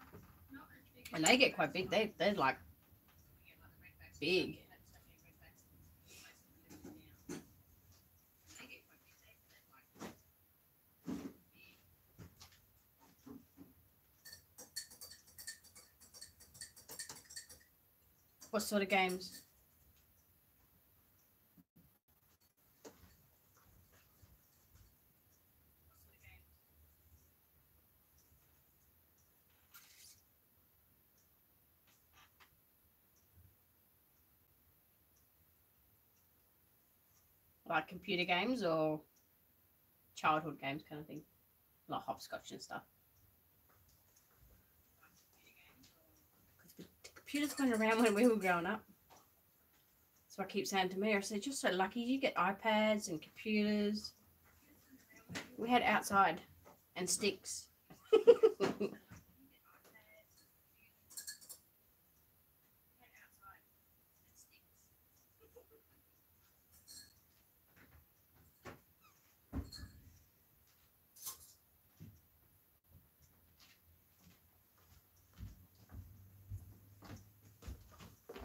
and they get quite big. They they're like big. What sort of games? Like computer games or childhood games kind of thing, like hopscotch and stuff. 'Cause the the computers weren't around when we were growing up. So I keep saying to me, I said, "You're so lucky. You get iPads and computers. We had outside and sticks." [laughs]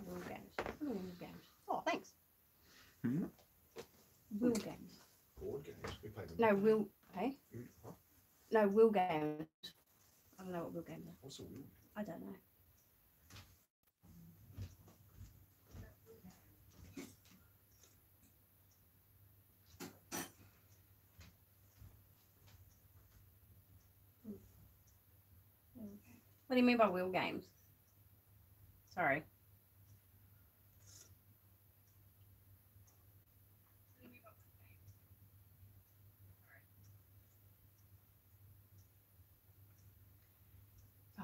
Wheel games. What are wheel games? Oh, thanks. Hmm? Wheel games. Board games. We play them. No, wheel. Hey? You- huh? No, wheel games. I don't know what wheel games are. What's a wheel? I don't know. What do you mean by wheel games? Sorry.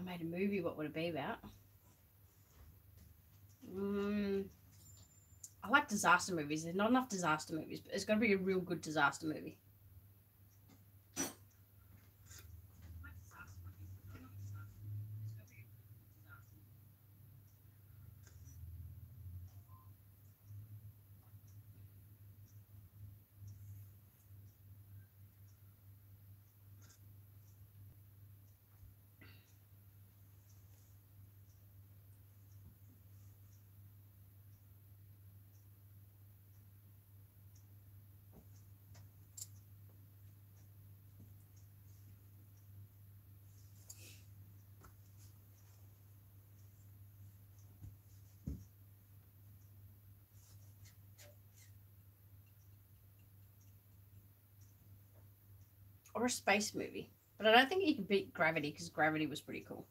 Made a movie, what would it be about? Mm, I like disaster movies. There's not enough disaster movies, but it's got to be a real good disaster movie. Or a space movie. But I don't think you can beat Gravity because Gravity was pretty cool.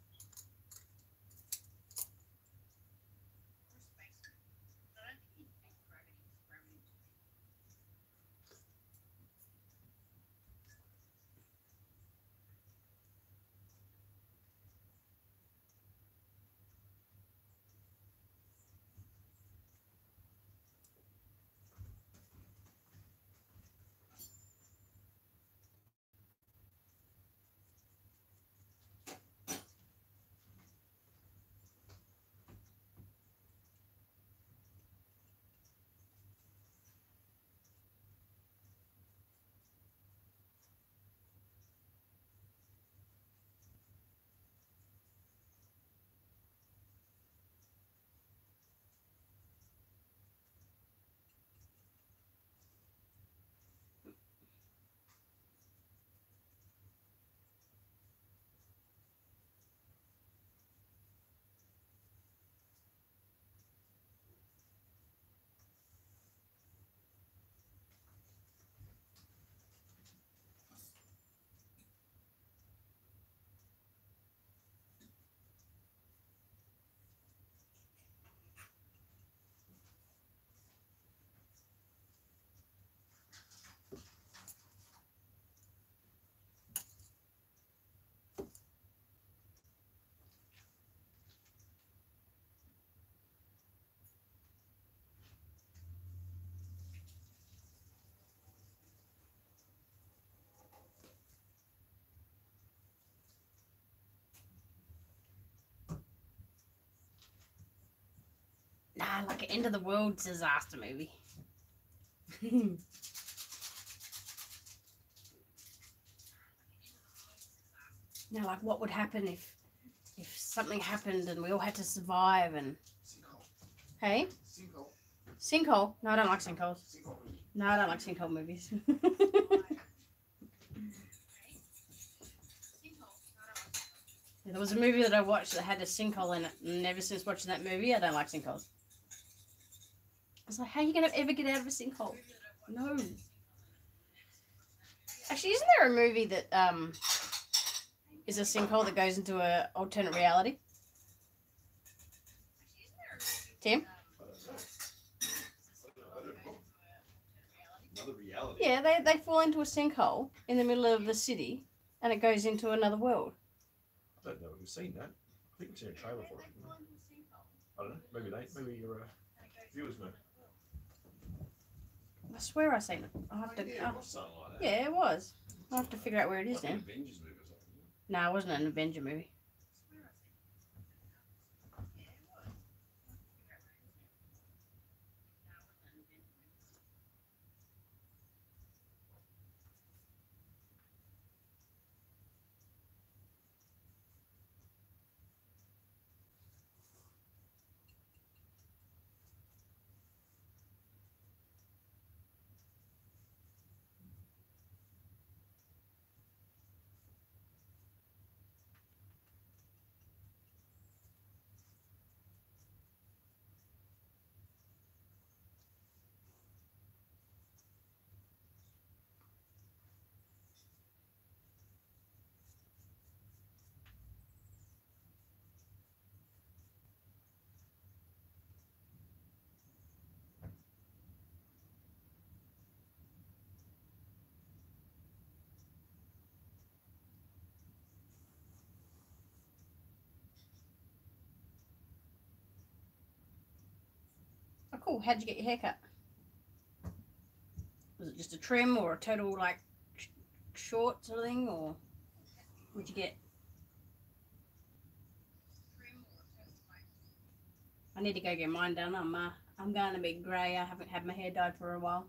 Ah, like an end of the world disaster movie. [laughs] now, like, what would happen if if something happened and we all had to survive? And Sinkhole. hey, Sinkhole. sinkhole? No, I don't like sinkholes. Sinkhole. No, I don't like sinkhole movies. [laughs] Yeah, there was a movie that I watched that had a sinkhole in it, and ever since watching that movie, I don't like sinkholes. I was like, how are you going to ever get out of a sinkhole? No. Actually, isn't there a movie that um is a sinkhole that goes into a alternate reality? Tim? I don't know. I don't know. Another reality. Yeah, they, they fall into a sinkhole in the middle of the city, and it goes into another world. I don't know if we've seen that. I think we've seen a trailer for it. I don't know. Maybe they. Maybe your uh, viewers know. I swear I seen it. I have to. yeah, oh, or something like that. yeah, it was. I have to figure out where it is Like an now. Avengers movie or something. No, it wasn't an Avenger movie. Cool. How'd you get your hair cut? Was it just a trim or a total like sh- short sort of thing, or what'd you get? I need to go get mine done. I'm uh, I'm going to be grey. I haven't had my hair dyed for a while.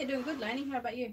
Yeah, doing good, Laney. How about you?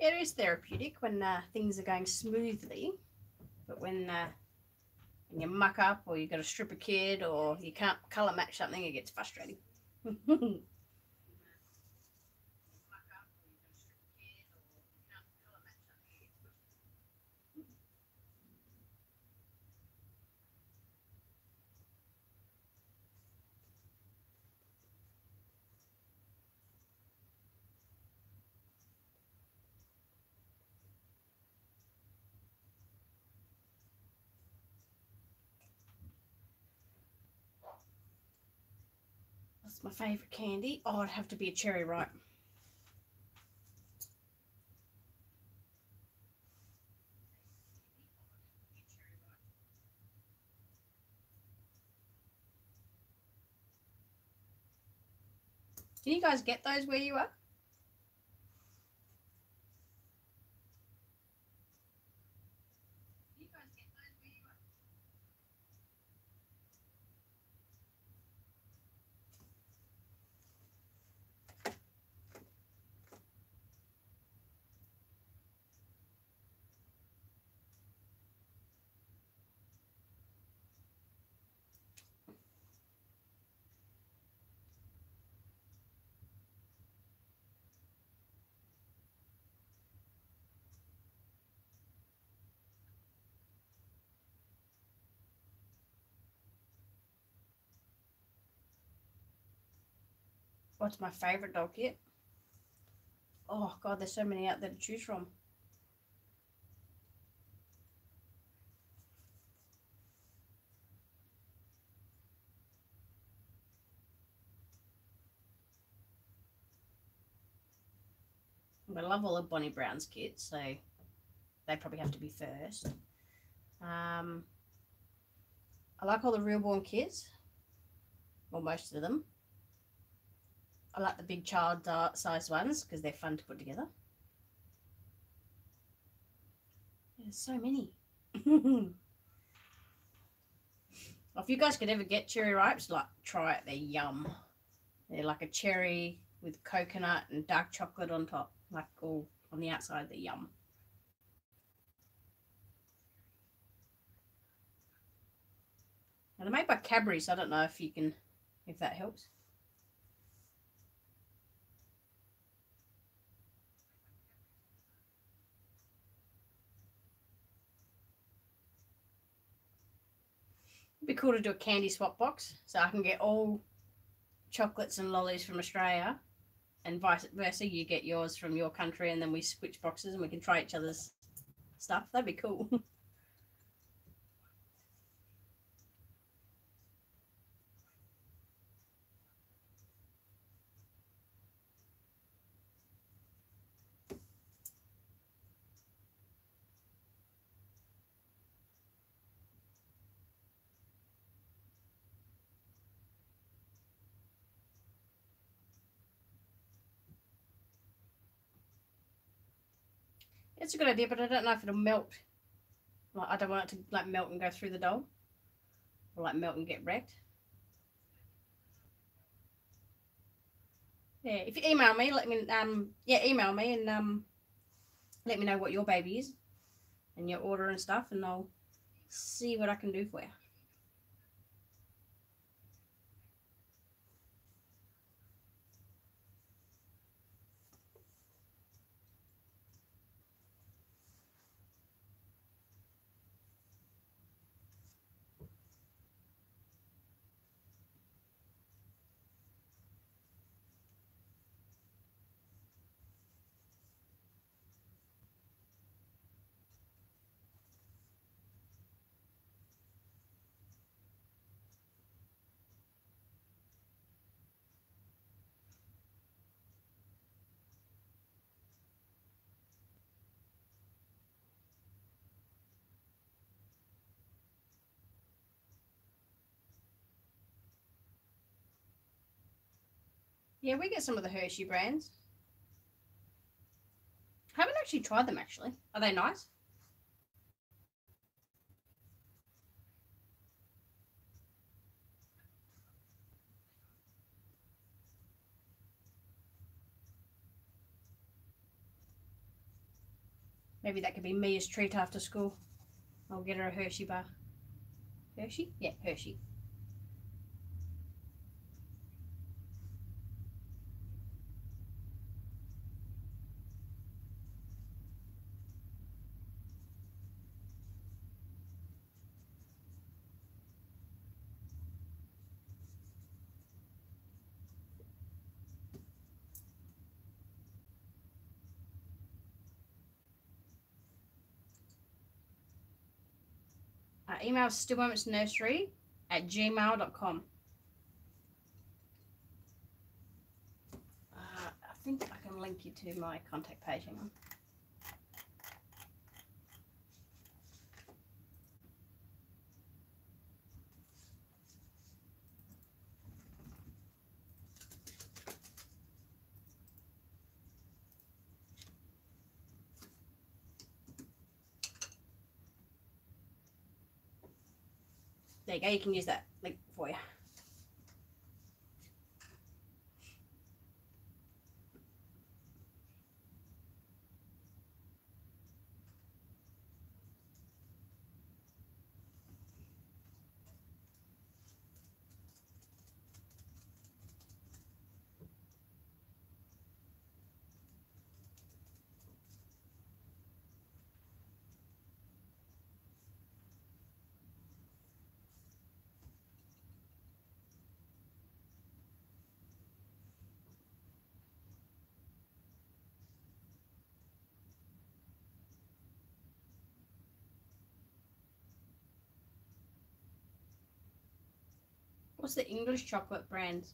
It is therapeutic when uh, things are going smoothly, but when, uh, when you muck up or you've got to strip a kid or you can't colour match something, it gets frustrating. [laughs] My favourite candy? Oh, it'd have to be a cherry ripe. Can you guys get those where you are? What's my favourite dog kit? Oh god, there's so many out there to choose from. I love all of Bonnie Brown's kits, so they probably have to be first. Um, I like all the real realborn kits, well, most of them. I like the big child size ones because they're fun to put together. There's so many. [laughs] if you guys could ever get cherry ripes, like try it. They're yum. They're like a cherry with coconut and dark chocolate on top, like all on the outside. They're yum. And they're made by Cadbury, so I don't know if you can, if that helps. Be cool to do a candy swap box so I can get all chocolates and lollies from Australia and vice versa. You get yours from your country and then we switch boxes and we can try each other's stuff. That'd be cool. [laughs] It's a good idea, but I don't know if it'll melt. Like I don't want it to like melt and go through the doll. Or like melt and get wrecked. Yeah, if you email me, let me um yeah, email me and um let me know what your baby is and your order and stuff and I'll see what I can do for you. Yeah, we get some of the Hershey brands. Haven't actually tried them actually. Are they nice? Maybe that could be Mia's treat after school. I'll get her a Hershey bar. Hershey? Yeah, Hershey. Email stillmomentsnursery at gmail.com. Uh, I think I can link you to my contact page. There you go. You can use that link for you. The English chocolate brand?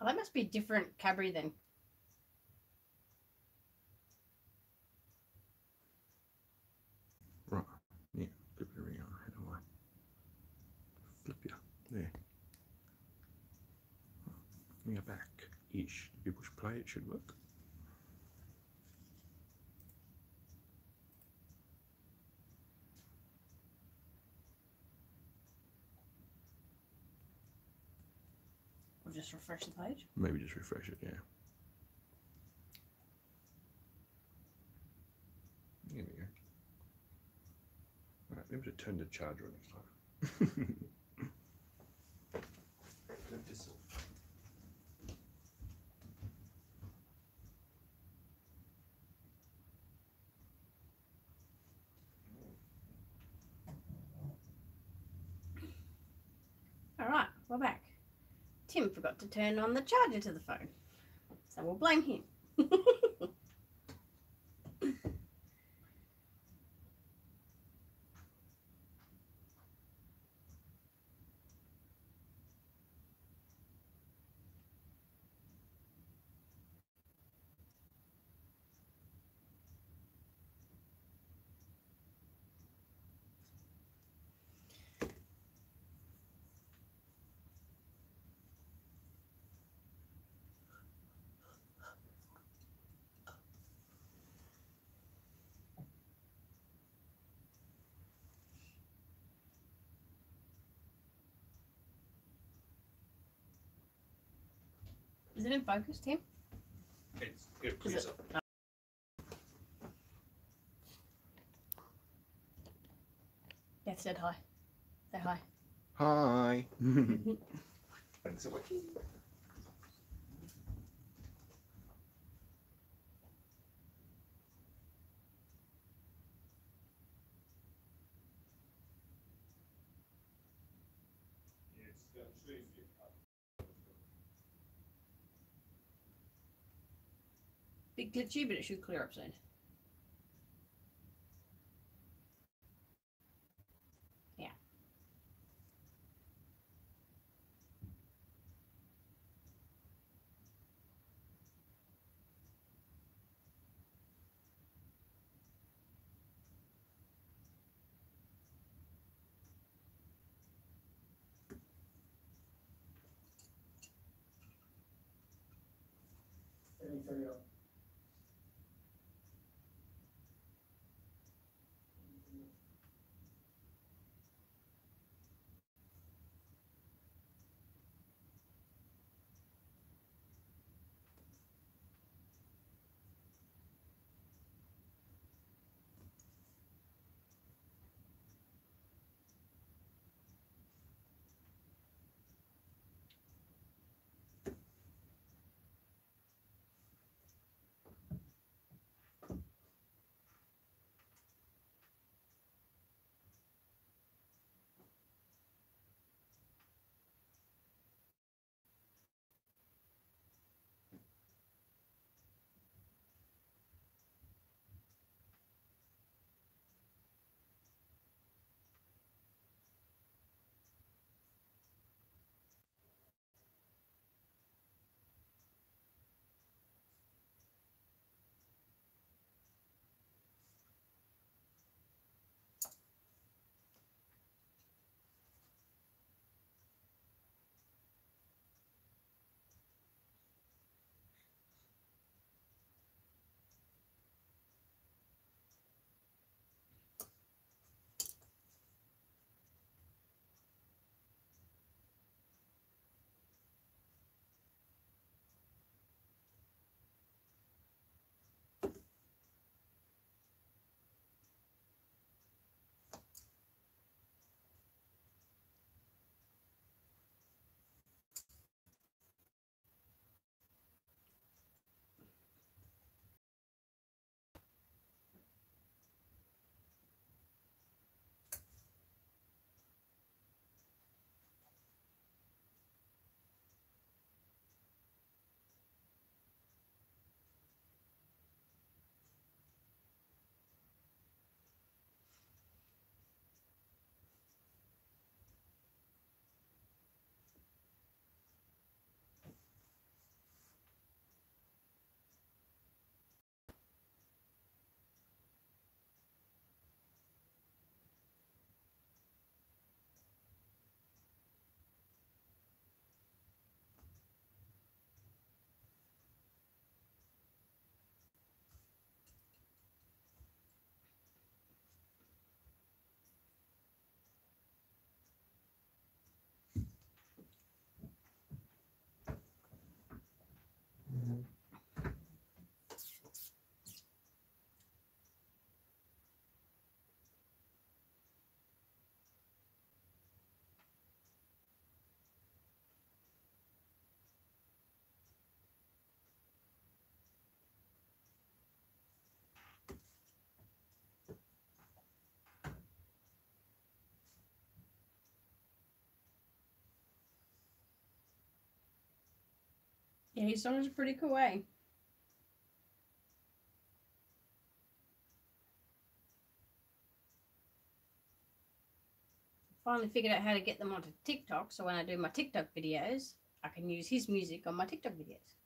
Oh, that must be different Cadbury then. Right. Yeah. Flip it around. How do I flip you? There. Bring it back. Ish. If you push play, it should work. We'll just refresh the page. Maybe just refresh it, yeah. There we go. Right, maybe to turn the charger on next time. [laughs] Don't diss it. Alright, we're back. Tim forgot to turn on the charger to the phone. So we'll blame him. [laughs] Is it in focus, Tim? It's, it Is clears it- up. Beth said hi. Say hi. Hi. [laughs] bit glitchy, but it should clear up soon. Yeah. There you go. Yeah, song is pretty cool, eh? Finally figured out how to get them onto TikTok, so when I do my TikTok videos, I can use his music on my TikTok videos.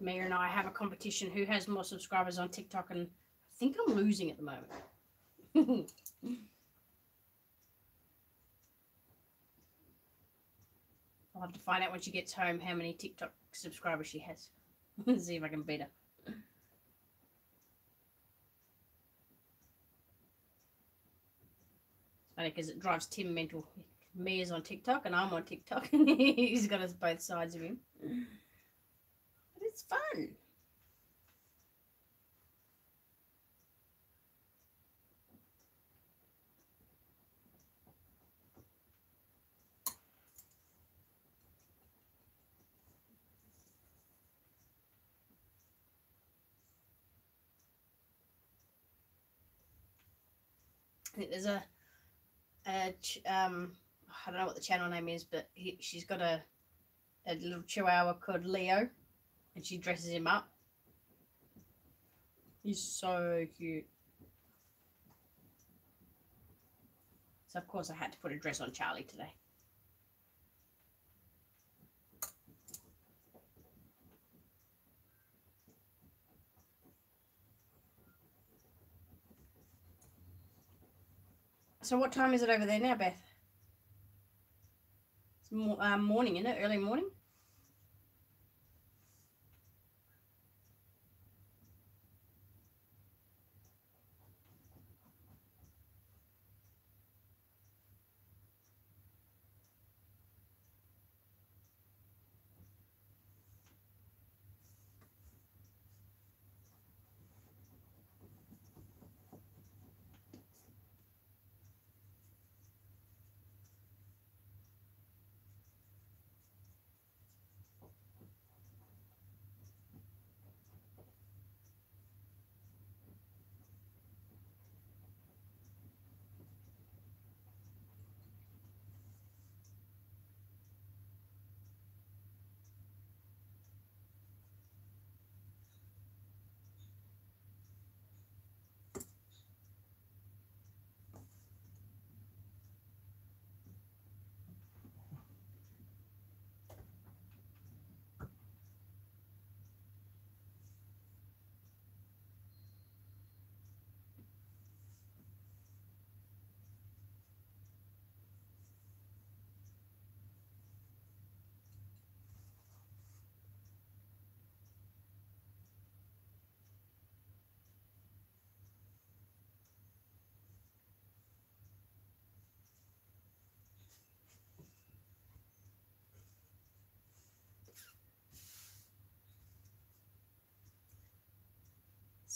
Mia and I have a competition who has more subscribers on TikTok, and think I'm losing at the moment. I'll have to find out when she gets home how many TikTok subscribers she has. [laughs] See if I can beat her. Funny because it drives Tim mental. Mia's on TikTok and I'm on TikTok. And [laughs] he's got us both sides of him. But it's fun. I think there's a, a um, I don't know what the channel name is, but he, she's got a, a little chihuahua called Leo, and she dresses him up. He's so cute. So of course I had to put a dress on Charlie today. So what time is it over there now, Beth? It's um, morning, isn't it? Early morning.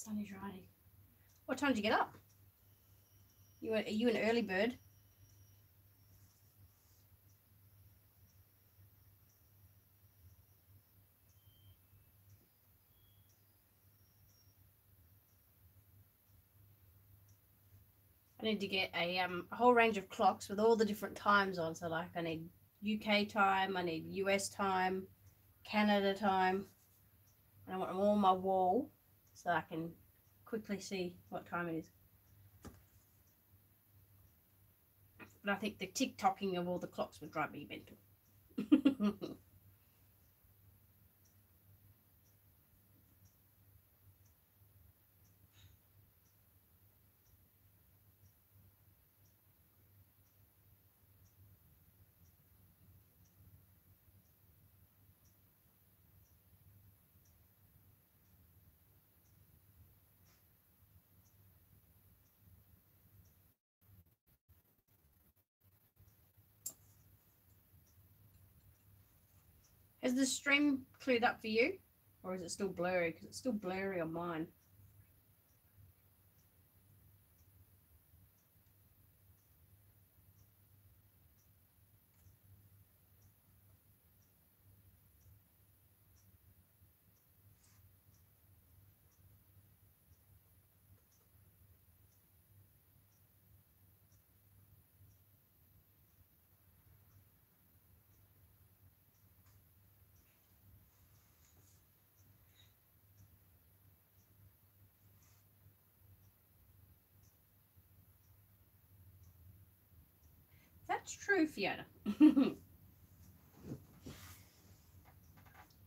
Sun is. What time did you get up? You are you an early bird? I need to get a um a whole range of clocks with all the different times on. So like I need UK time, I need US time, Canada time. And I want them all on my wall so I can quickly see what time it is. But I think the tick tocking of all the clocks would drive me mental. [laughs] Has the stream cleared up for you? Or is it still blurry? Because it's still blurry on mine. That's true, Fiona. [laughs]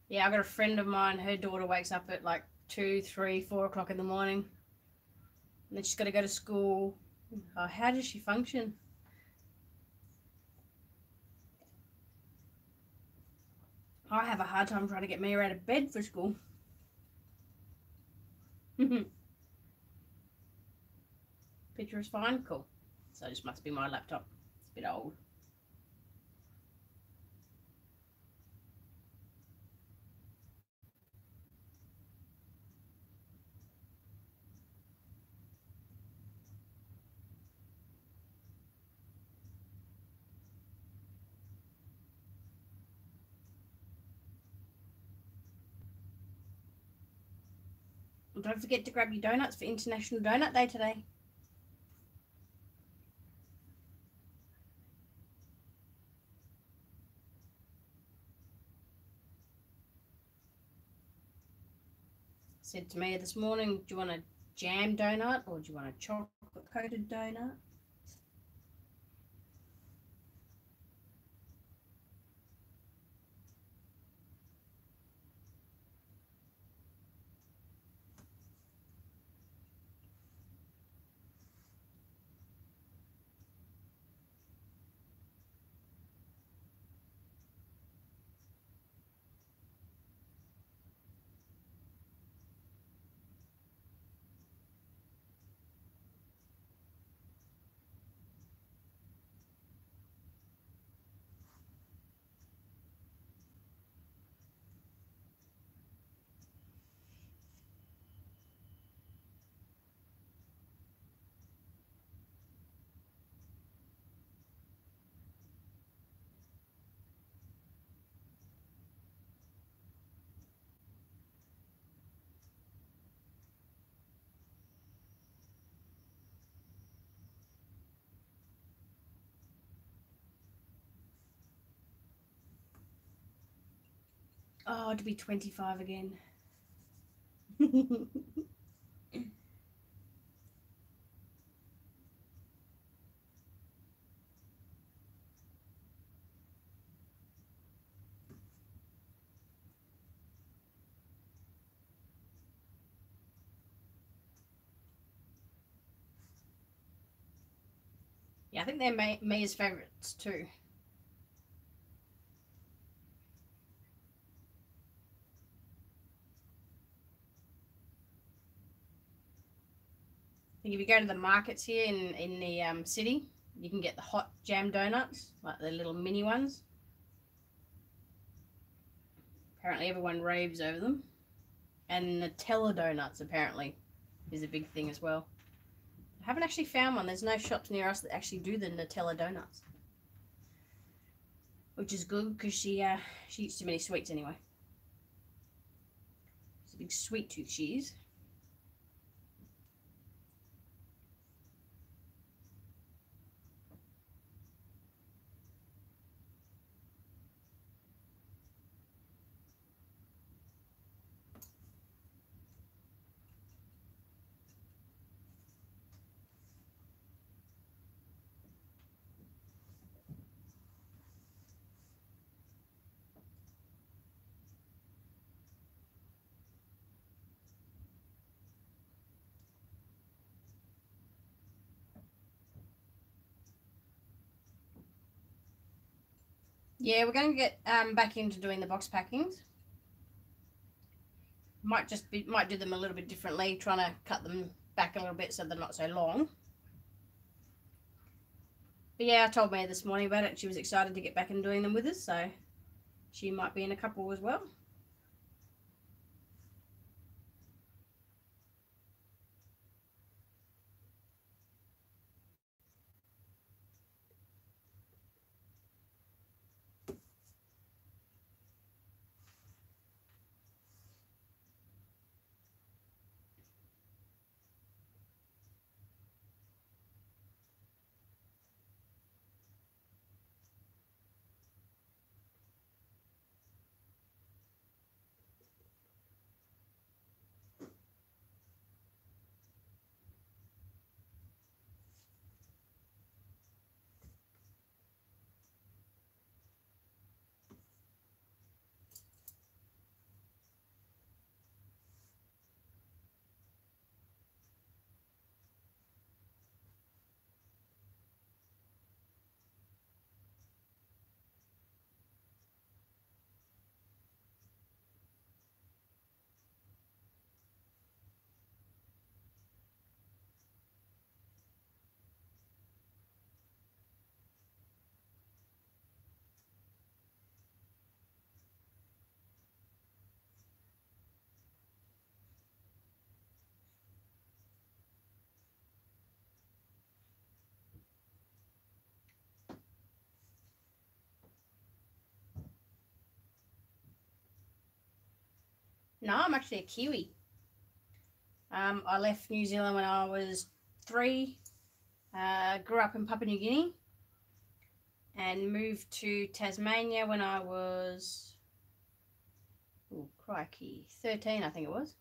yeah, I've got a friend of mine. Her daughter wakes up at like two, three, four o'clock in the morning, and then she's got to go to school. Oh, how does she function? I have a hard time trying to get Mia out of bed for school. [laughs] Picture is fine? Cool. So this must be my laptop. A bit old. don't forget to grab your donuts for International Donut Day today. Said to me this morning, do you want a jam donut or do you want a chocolate coated donut? Oh, to be 25 again. yeah, I think they're Mia's favourites too. If you go to the markets here in, in the um, city, you can get the hot jam donuts, like the little mini ones. Apparently everyone raves over them. And Nutella donuts, apparently, is a big thing as well. I haven't actually found one. There's no shops near us that actually do the Nutella donuts. Which is good because she, uh, she eats too many sweets anyway. She's a big sweet tooth she is. Yeah, we're going to get um, back into doing the box packings. Might just be, might do them a little bit differently, trying to cut them back a little bit so they're not so long. But yeah, I told Mia this morning about it. She was excited to get back and doing them with us, so she might be in a couple as well. No, I'm actually a Kiwi. Um, I left New Zealand when I was three. Uh, grew up in Papua New Guinea and moved to Tasmania when I was, oh crikey, 13, I think it was.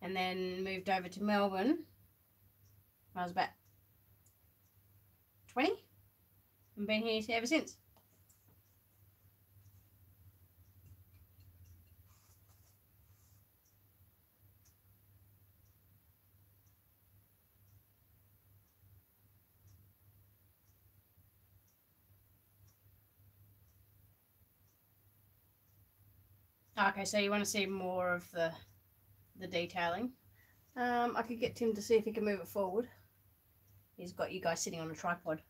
And then moved over to Melbourne when I was about 20 and been here ever since. Okay, so you want to see more of the the detailing. Um, I could get Tim to see if he can move it forward. He's got you guys sitting on a tripod.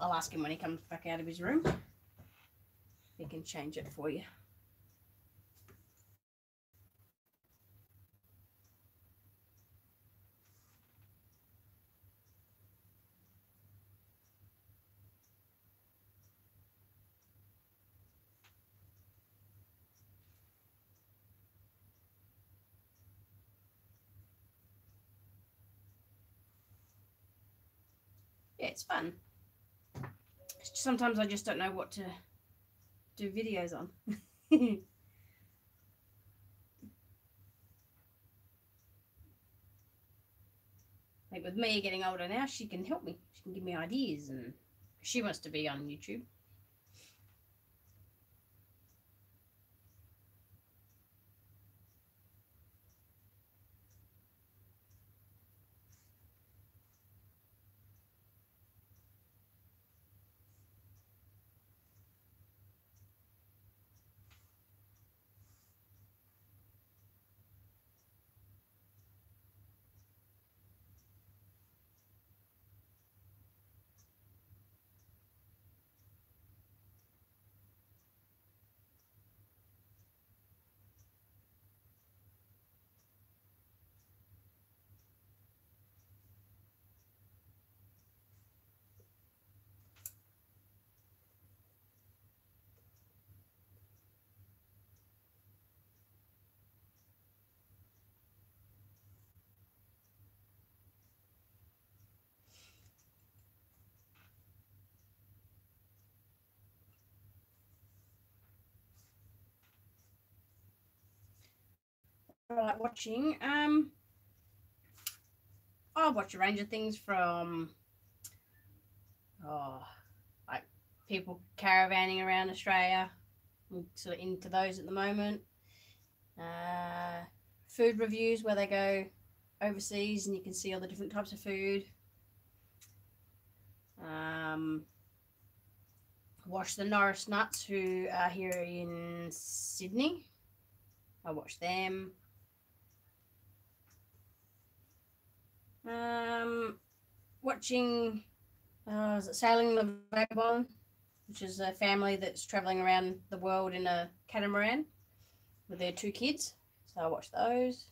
I'll ask him when he comes back out of his room. He can change it for you. Yeah, it's fun. Sometimes I just don't know what to do videos on. [laughs] like with me getting older now, she can help me. She can give me ideas, and she wants to be on YouTube. Like watching. Um, I watch a range of things from oh, like people caravanning around Australia. I'm sort of into those at the moment. Uh, food reviews where they go overseas and you can see all the different types of food. Um, watch the Norris Nuts who are here in Sydney. I watch them. Um, watching, uh, Sailing the Vagabonde, which is a family that's traveling around the world in a catamaran with their two kids. So I watch those.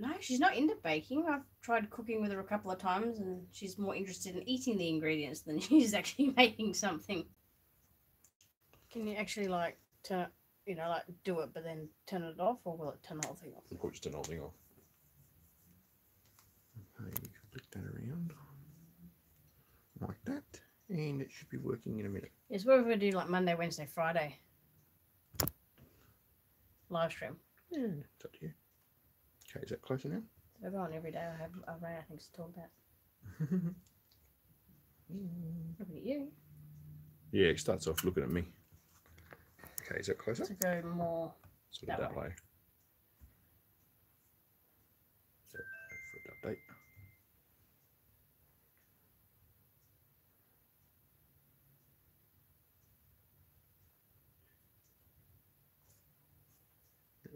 No, she's not into baking. I've tried cooking with her a couple of times, and she's more interested in eating the ingredients than [laughs] she's actually making something. Can you actually like turn you know, like do it, but then turn it off, or will it turn the whole thing off? Of course, just turn the whole thing off. Okay, you can flick that around like that, and it should be working in a minute. Yes, what if we do like Monday, Wednesday, Friday live stream? Yeah, it's up to you. Okay, is that closer now? Go on every day. I have I run out of things to talk about. [laughs] Looking at you yeah, it starts off looking at me. Okay, is that closer? to go more. Sort of That that way. So, for to update.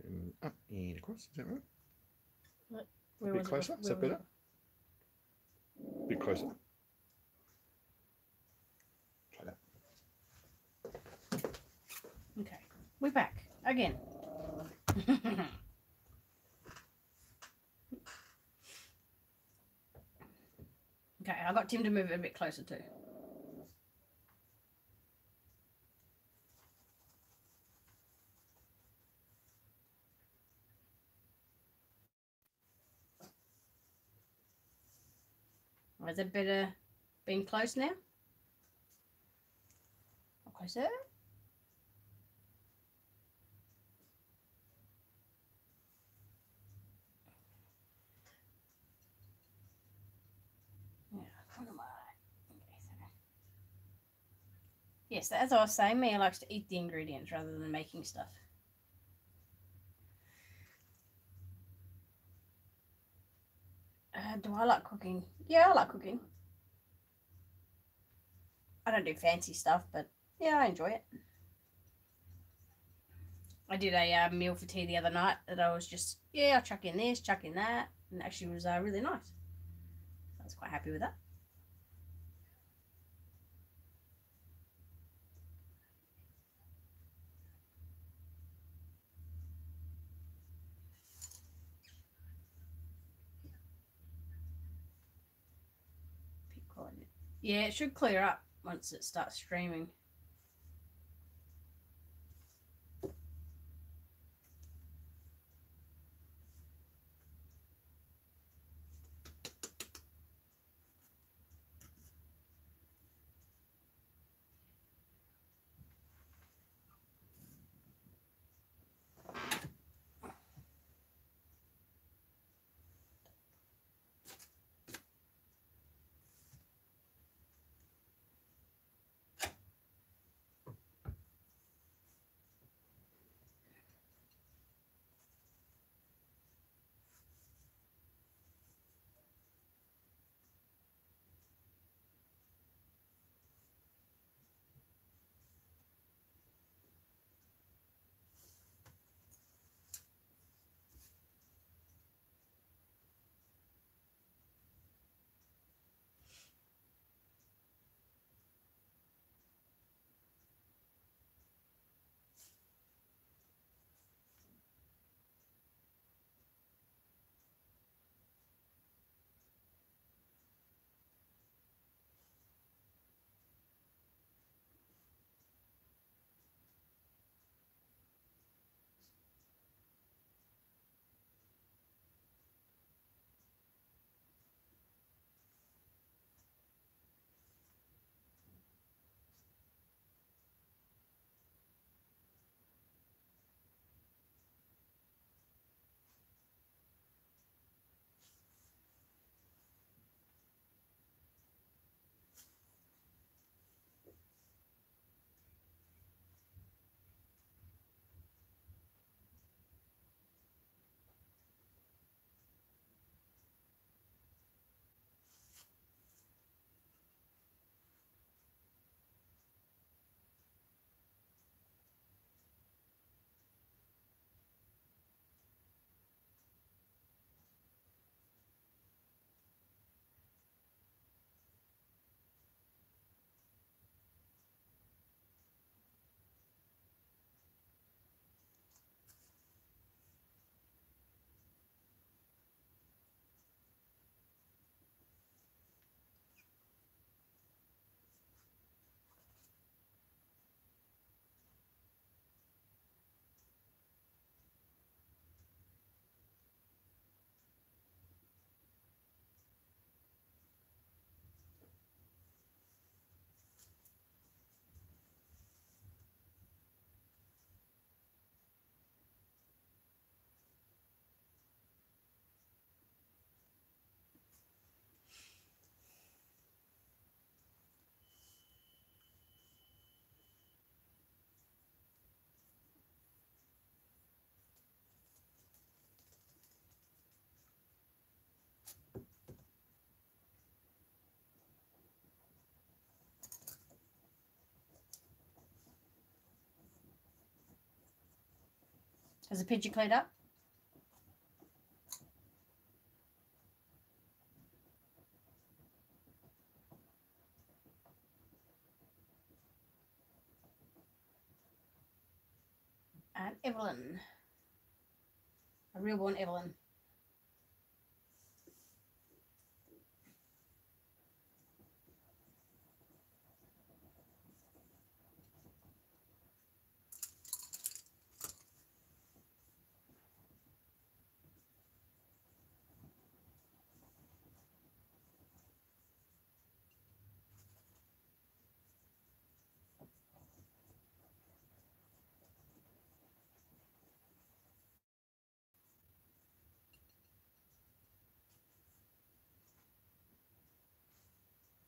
And up and across, is that right? Where bit was closer, bef- is that better? better? bit closer. Try that. Okay, we're back again. [laughs] okay, I got Tim to move it a bit closer too. Is it better being close now? Or Closer? Okay, so- Yes, as I was saying, Mia likes to eat the ingredients rather than making stuff. Uh, do I like cooking? Yeah, I like cooking. I don't do fancy stuff, but yeah, I enjoy it. I did a uh, meal for tea the other night that I was just, yeah, I'll chuck in this, chuck in that, and actually was uh, really nice. I was quite happy with that. Yeah, it should clear up once it starts streaming. Has the pigeon cleared up? And Evelyn. A reborn Evelyn.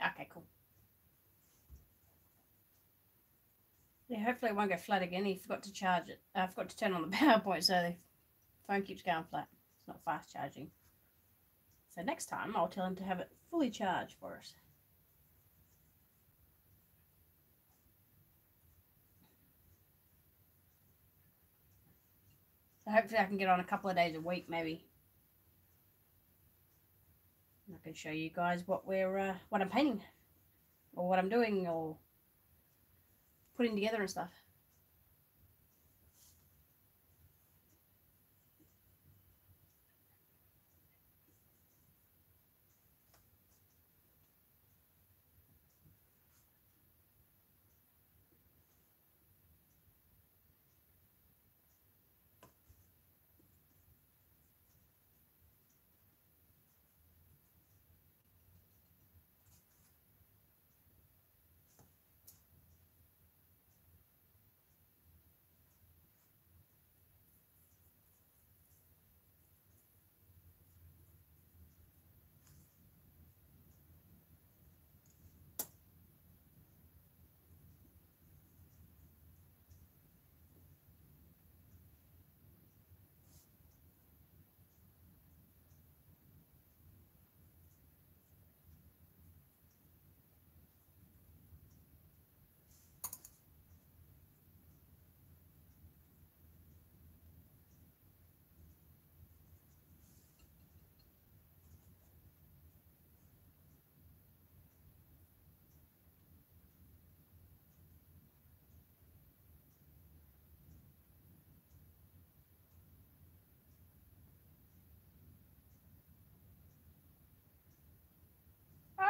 Okay, cool. Yeah, hopefully it won't go flat again. He forgot to charge it. I forgot to turn on the [laughs] PowerPoint, so the phone keeps going flat. It's not fast charging. So next time I'll tell him to have it fully charged for us. So hopefully I can get on a couple of days a week, maybe. I can show you guys what we're uh, what I'm painting, or what I'm doing, or putting together and stuff.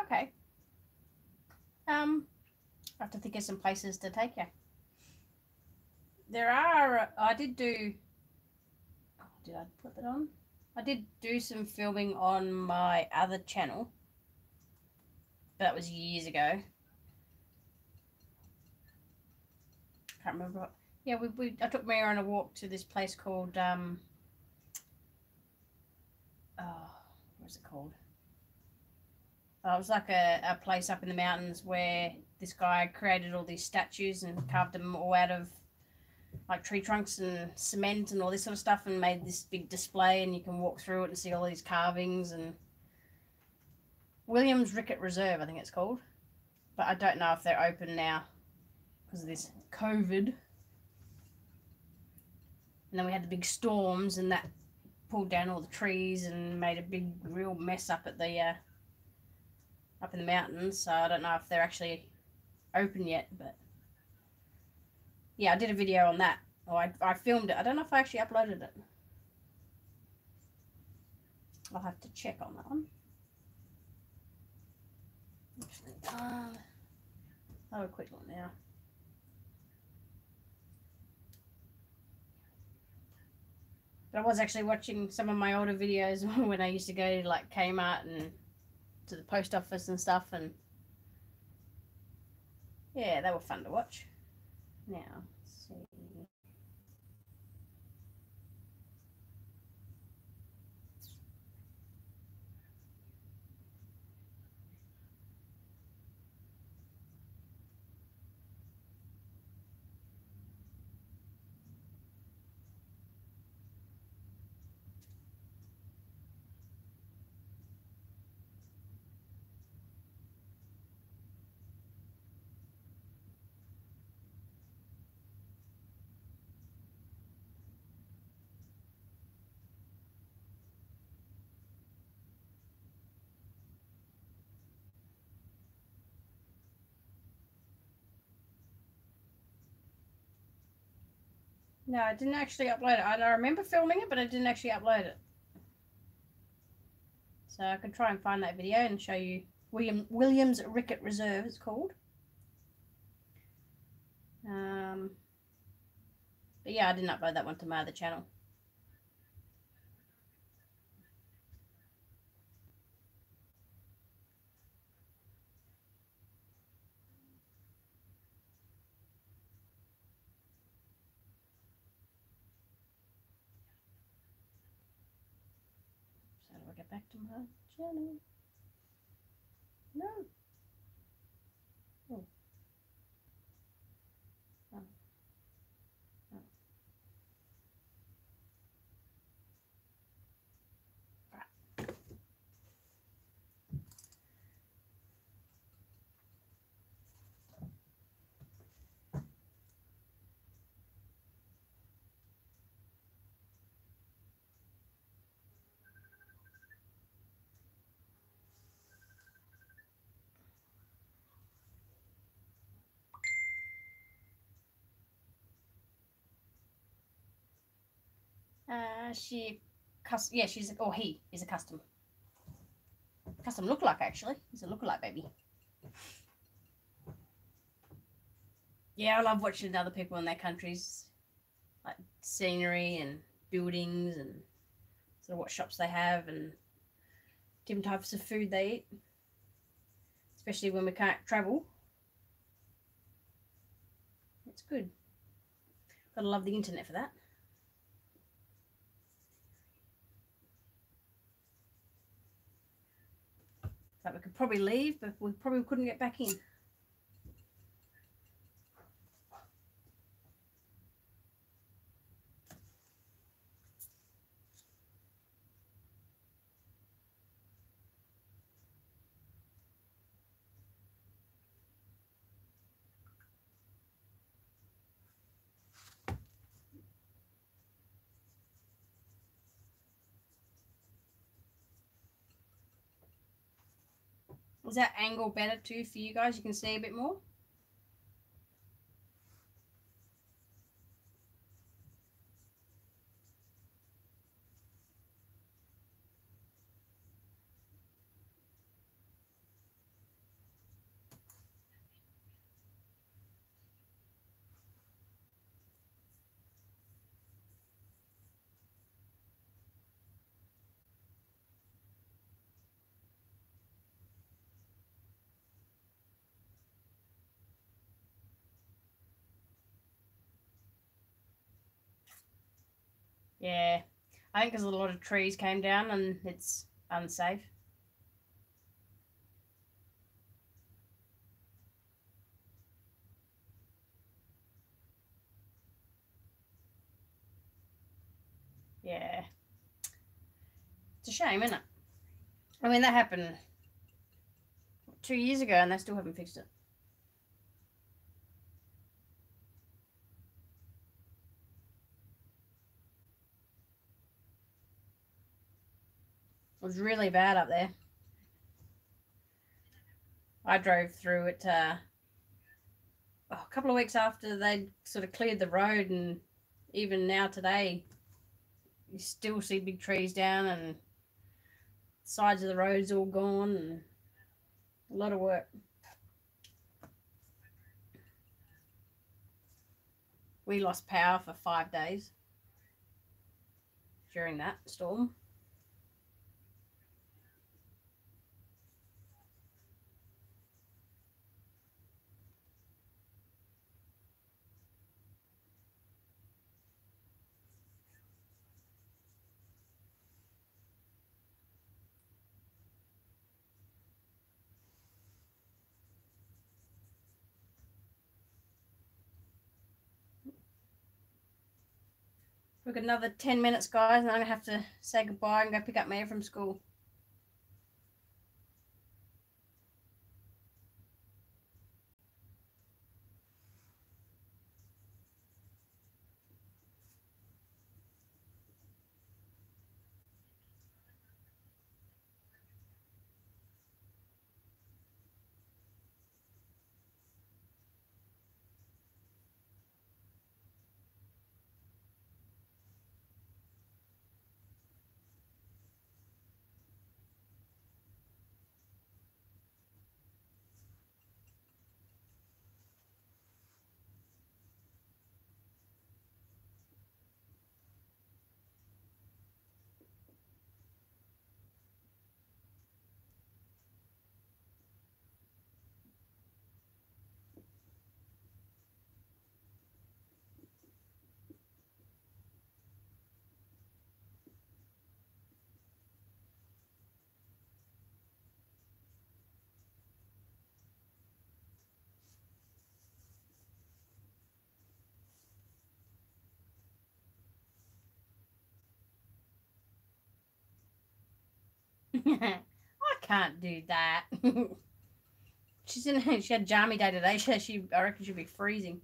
Okay. Um, I have to think of some places to take you. There are. I did do. Did I put that on? I did do some filming on my other channel. That was years ago. I can't remember. What, yeah, we, we. I took Maya on a walk to this place called. Um. Oh, what's it called? Uh, it was like a, a place up in the mountains where this guy created all these statues and carved them all out of like tree trunks and cement and all this sort of stuff and made this big display and you can walk through it and see all these carvings and Williams Rickett Reserve I think it's called. But I don't know if they're open now because of this COVID. And then we had the big storms and that pulled down all the trees and made a big real mess up at the uh, up in the mountains, so I don't know if they're actually open yet, but yeah, I did a video on that. Oh, I, I filmed it. I don't know if I actually uploaded it. I'll have to check on that one. Actually, uh, a quick look now. But I was actually watching some of my older videos [laughs] when I used to go to like Kmart and to the post office and stuff and yeah they were fun to watch. Now No, I didn't actually upload it. I, I remember filming it, but I didn't actually upload it. So I could try and find that video and show you William Williams Rickett Reserve. It's called. Um, but yeah, I didn't upload that one to my other channel. So how do I get back to my channel? No. Oh. Oh. Oh. Right. Uh, she, yeah, she's or he is a custom, custom lookalike actually. He's a lookalike baby. Yeah, I love watching other people in their countries, like scenery and buildings and sort of what shops they have and different types of food they eat. Especially when we can't travel. It's good. Gotta love the internet for that. Like we could probably leave, but we probably couldn't get back in. That angle better too for you guys? You can see a bit more. Yeah, I think because a lot of trees came down and it's unsafe. Yeah. It's a shame, isn't it? I mean, that happened two years ago and they still haven't fixed it. Was really bad up there. I drove through it uh, oh, a couple of weeks after they'd sort of cleared the road, and even now today, you still see big trees down and sides of the roads all gone, and a lot of work. We lost power for five days during that storm. Got another 10 minutes, guys, and I'm going to have to say goodbye and go pick up Mia from school. [laughs] I can't do that. [laughs] She's in. [laughs] She had jammy day today. She, she I reckon she'll be freezing.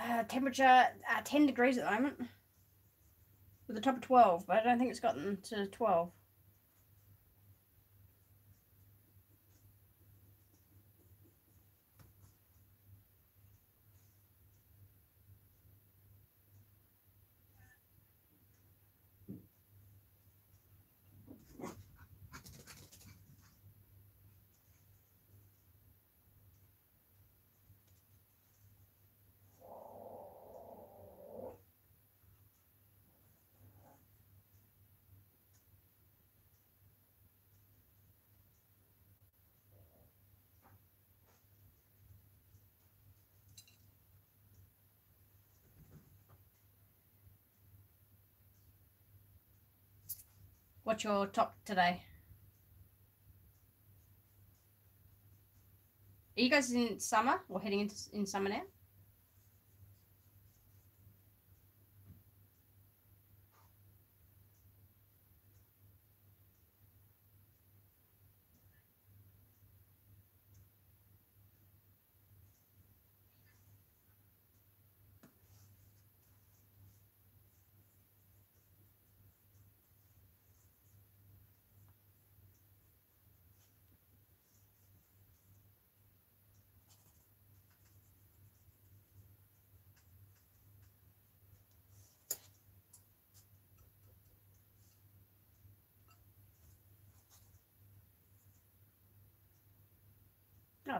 Uh, temperature uh, 10 degrees at the moment. With a top of 12 but i don't think it's gotten to 12 What's your top today? Are you guys in summer or heading into in summer now?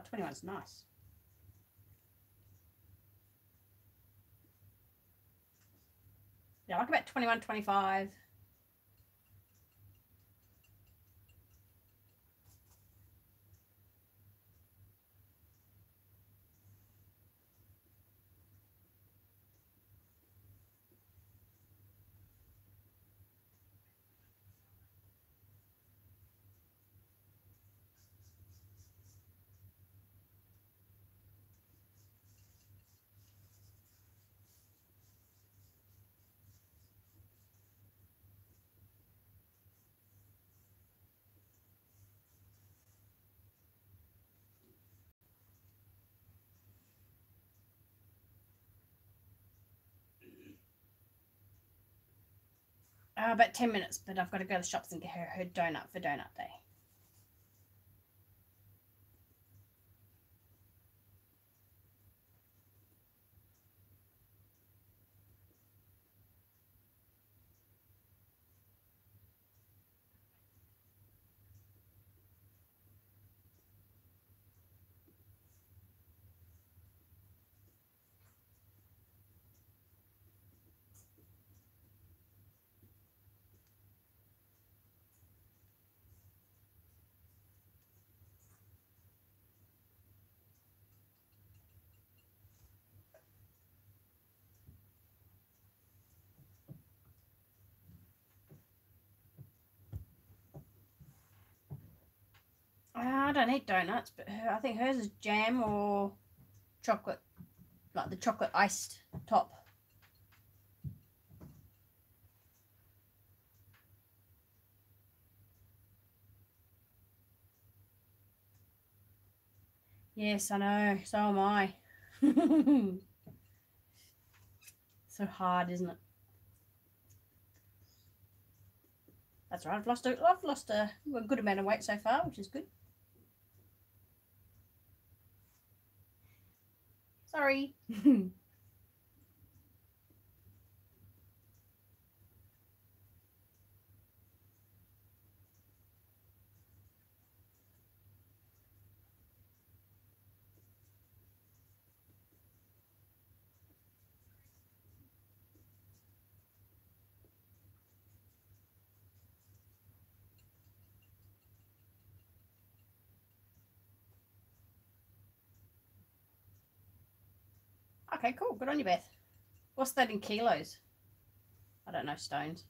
Oh, 21's nice. Yeah, I like about 21, 25. Uh, about 10 minutes, but I've got to go to the shops and get her her donut for donut day. Uh, I don't eat donuts, but her, I think hers is jam or chocolate, like the chocolate iced top. Yes, I know. So am I. [laughs] so hard, isn't it? That's right. I've lost a, I've lost a, a good amount of weight so far, which is good. Sorry. [laughs] Okay, cool. Good on you, Beth. What's that in kilos? I don't know, stones.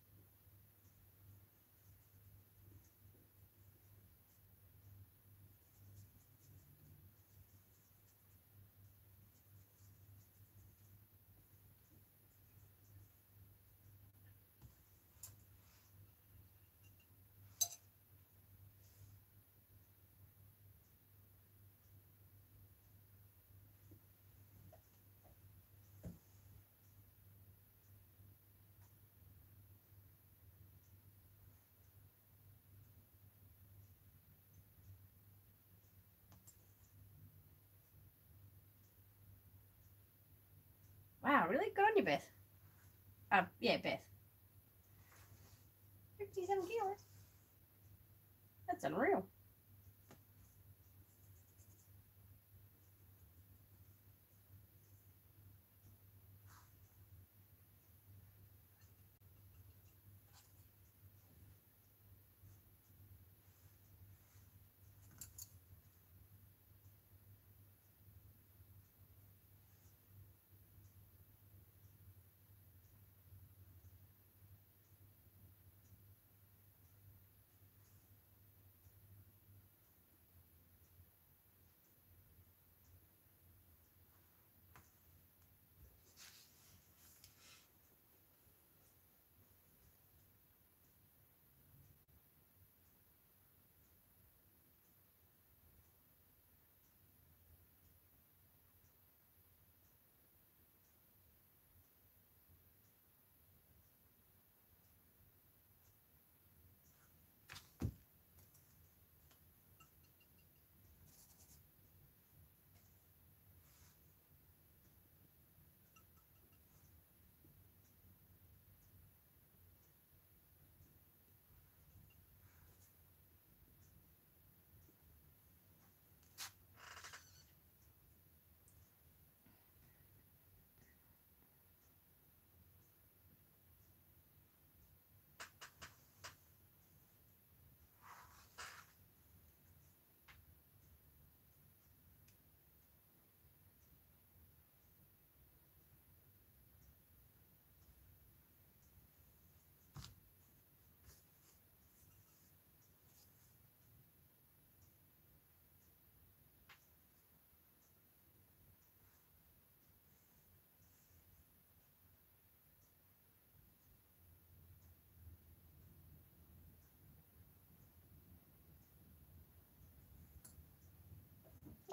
Wow, really? Good on you, Beth. Uh, yeah, Beth. 57 kilos. That's unreal.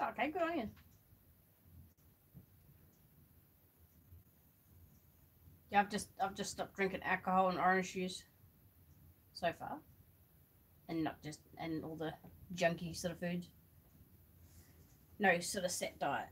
Okay, good on you. Yeah, I've just I've just stopped drinking alcohol and orange juice so far. And not just and all the junky sort of foods. No sort of set diet.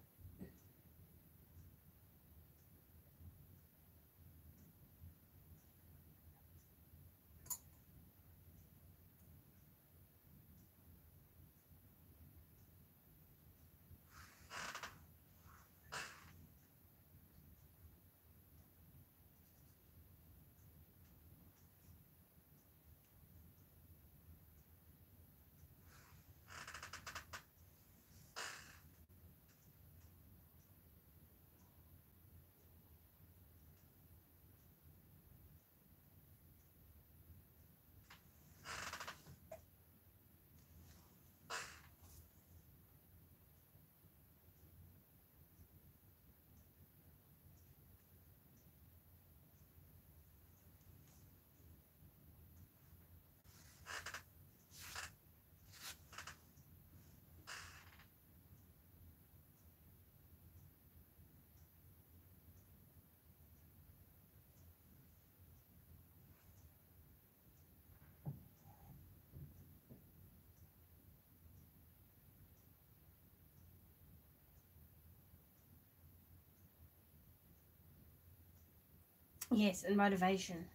Yes, and motivation.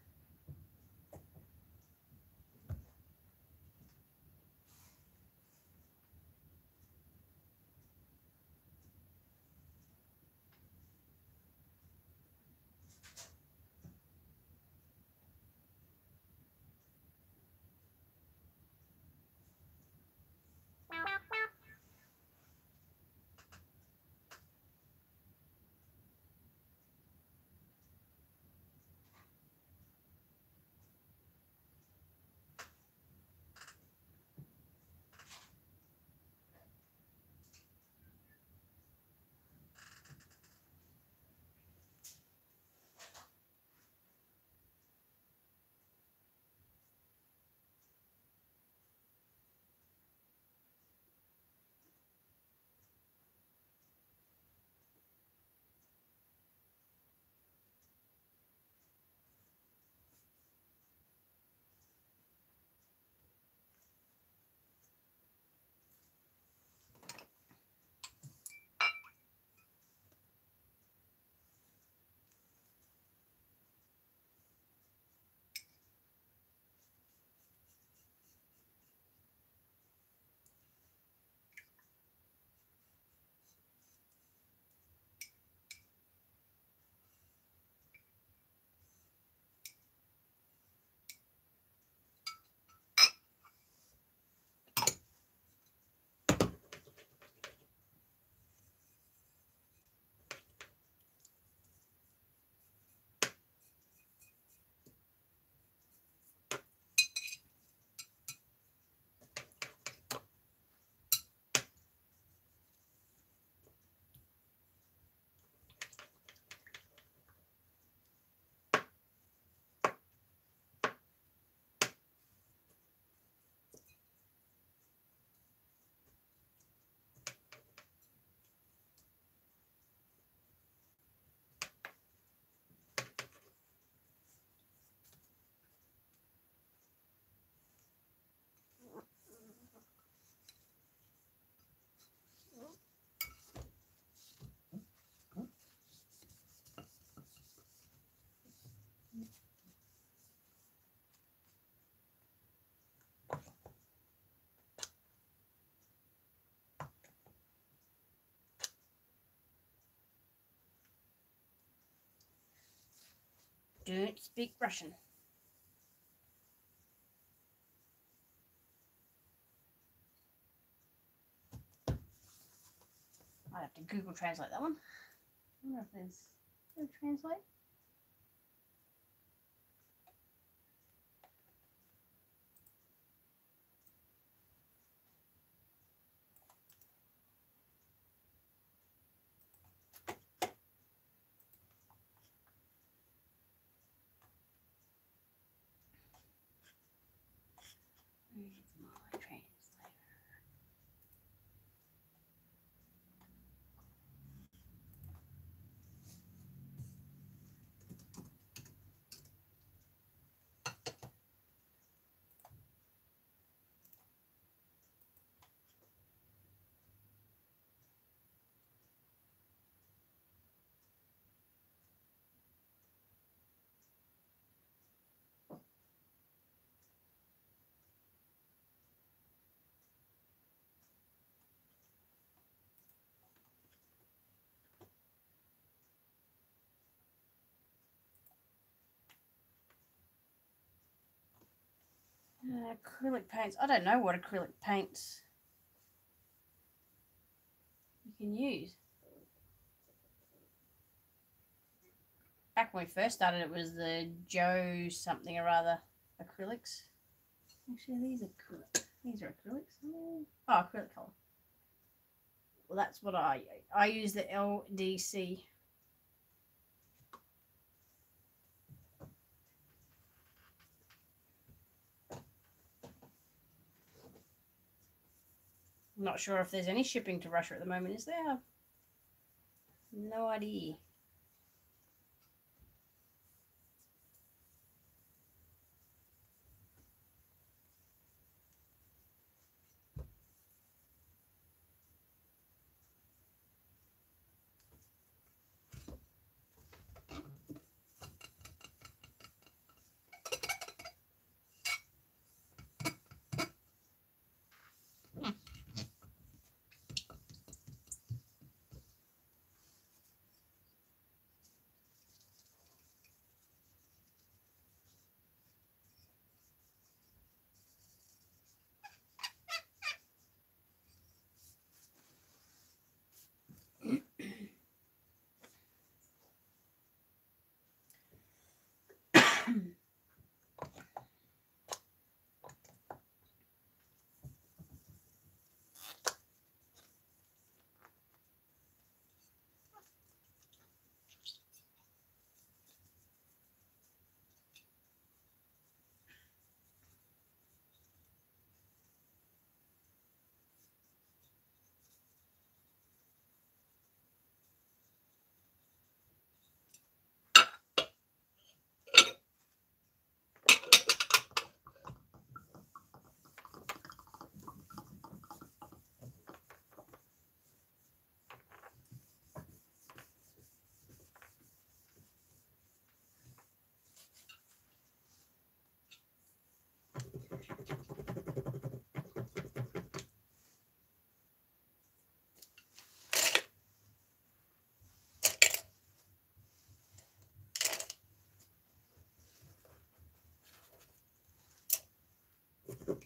Don't speak Russian. I'd have to Google Translate that one. I wonder if there's a translate. Uh, acrylic paints. I don't know what acrylic paints you can use. Back when we first started, it was the Joe something or other acrylics. Actually, these are acrylic. These are acrylics. Oh, acrylic color. Well, that's what I I use the LDC. I'm not sure if there's any shipping to Russia at the moment, is there? No idea.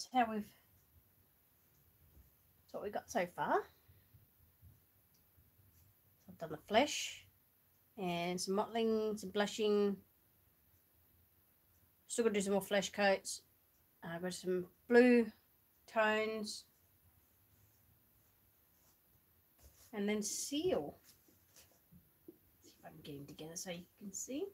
that's how we've that's what we got so far. I've done the flesh and some mottling, some blushing. Still gonna do some more flesh coats. Uh, I've got some blue tones. And then seal. See if I can get him together so you can see.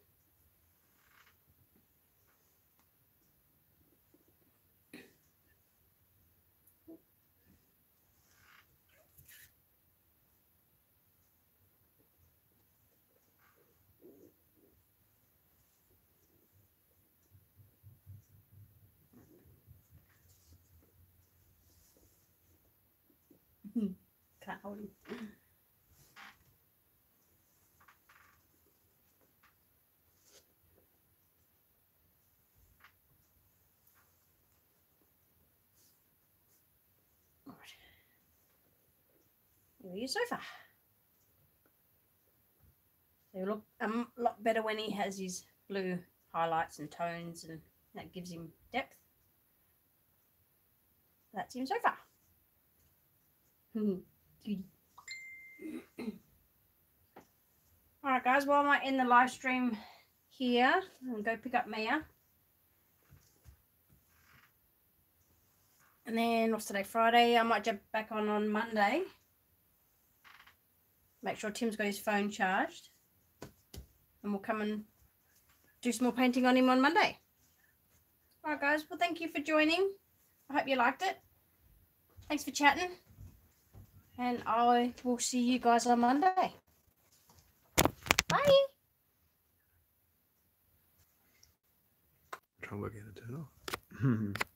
There your sofa. They look a lot better when he has his blue highlights and tones, and that gives him depth. That's him sofa. All right, guys. Well, I end the live stream here and go pick up Mia. And then what's today? Friday. I might jump back on on Monday. Make sure Tim's got his phone charged, and we'll come and do some more painting on him on Monday. All right, guys. Well, thank you for joining. I hope you liked it. Thanks for chatting. And I will see you guys on Monday. Bye. Try and turn off. [laughs]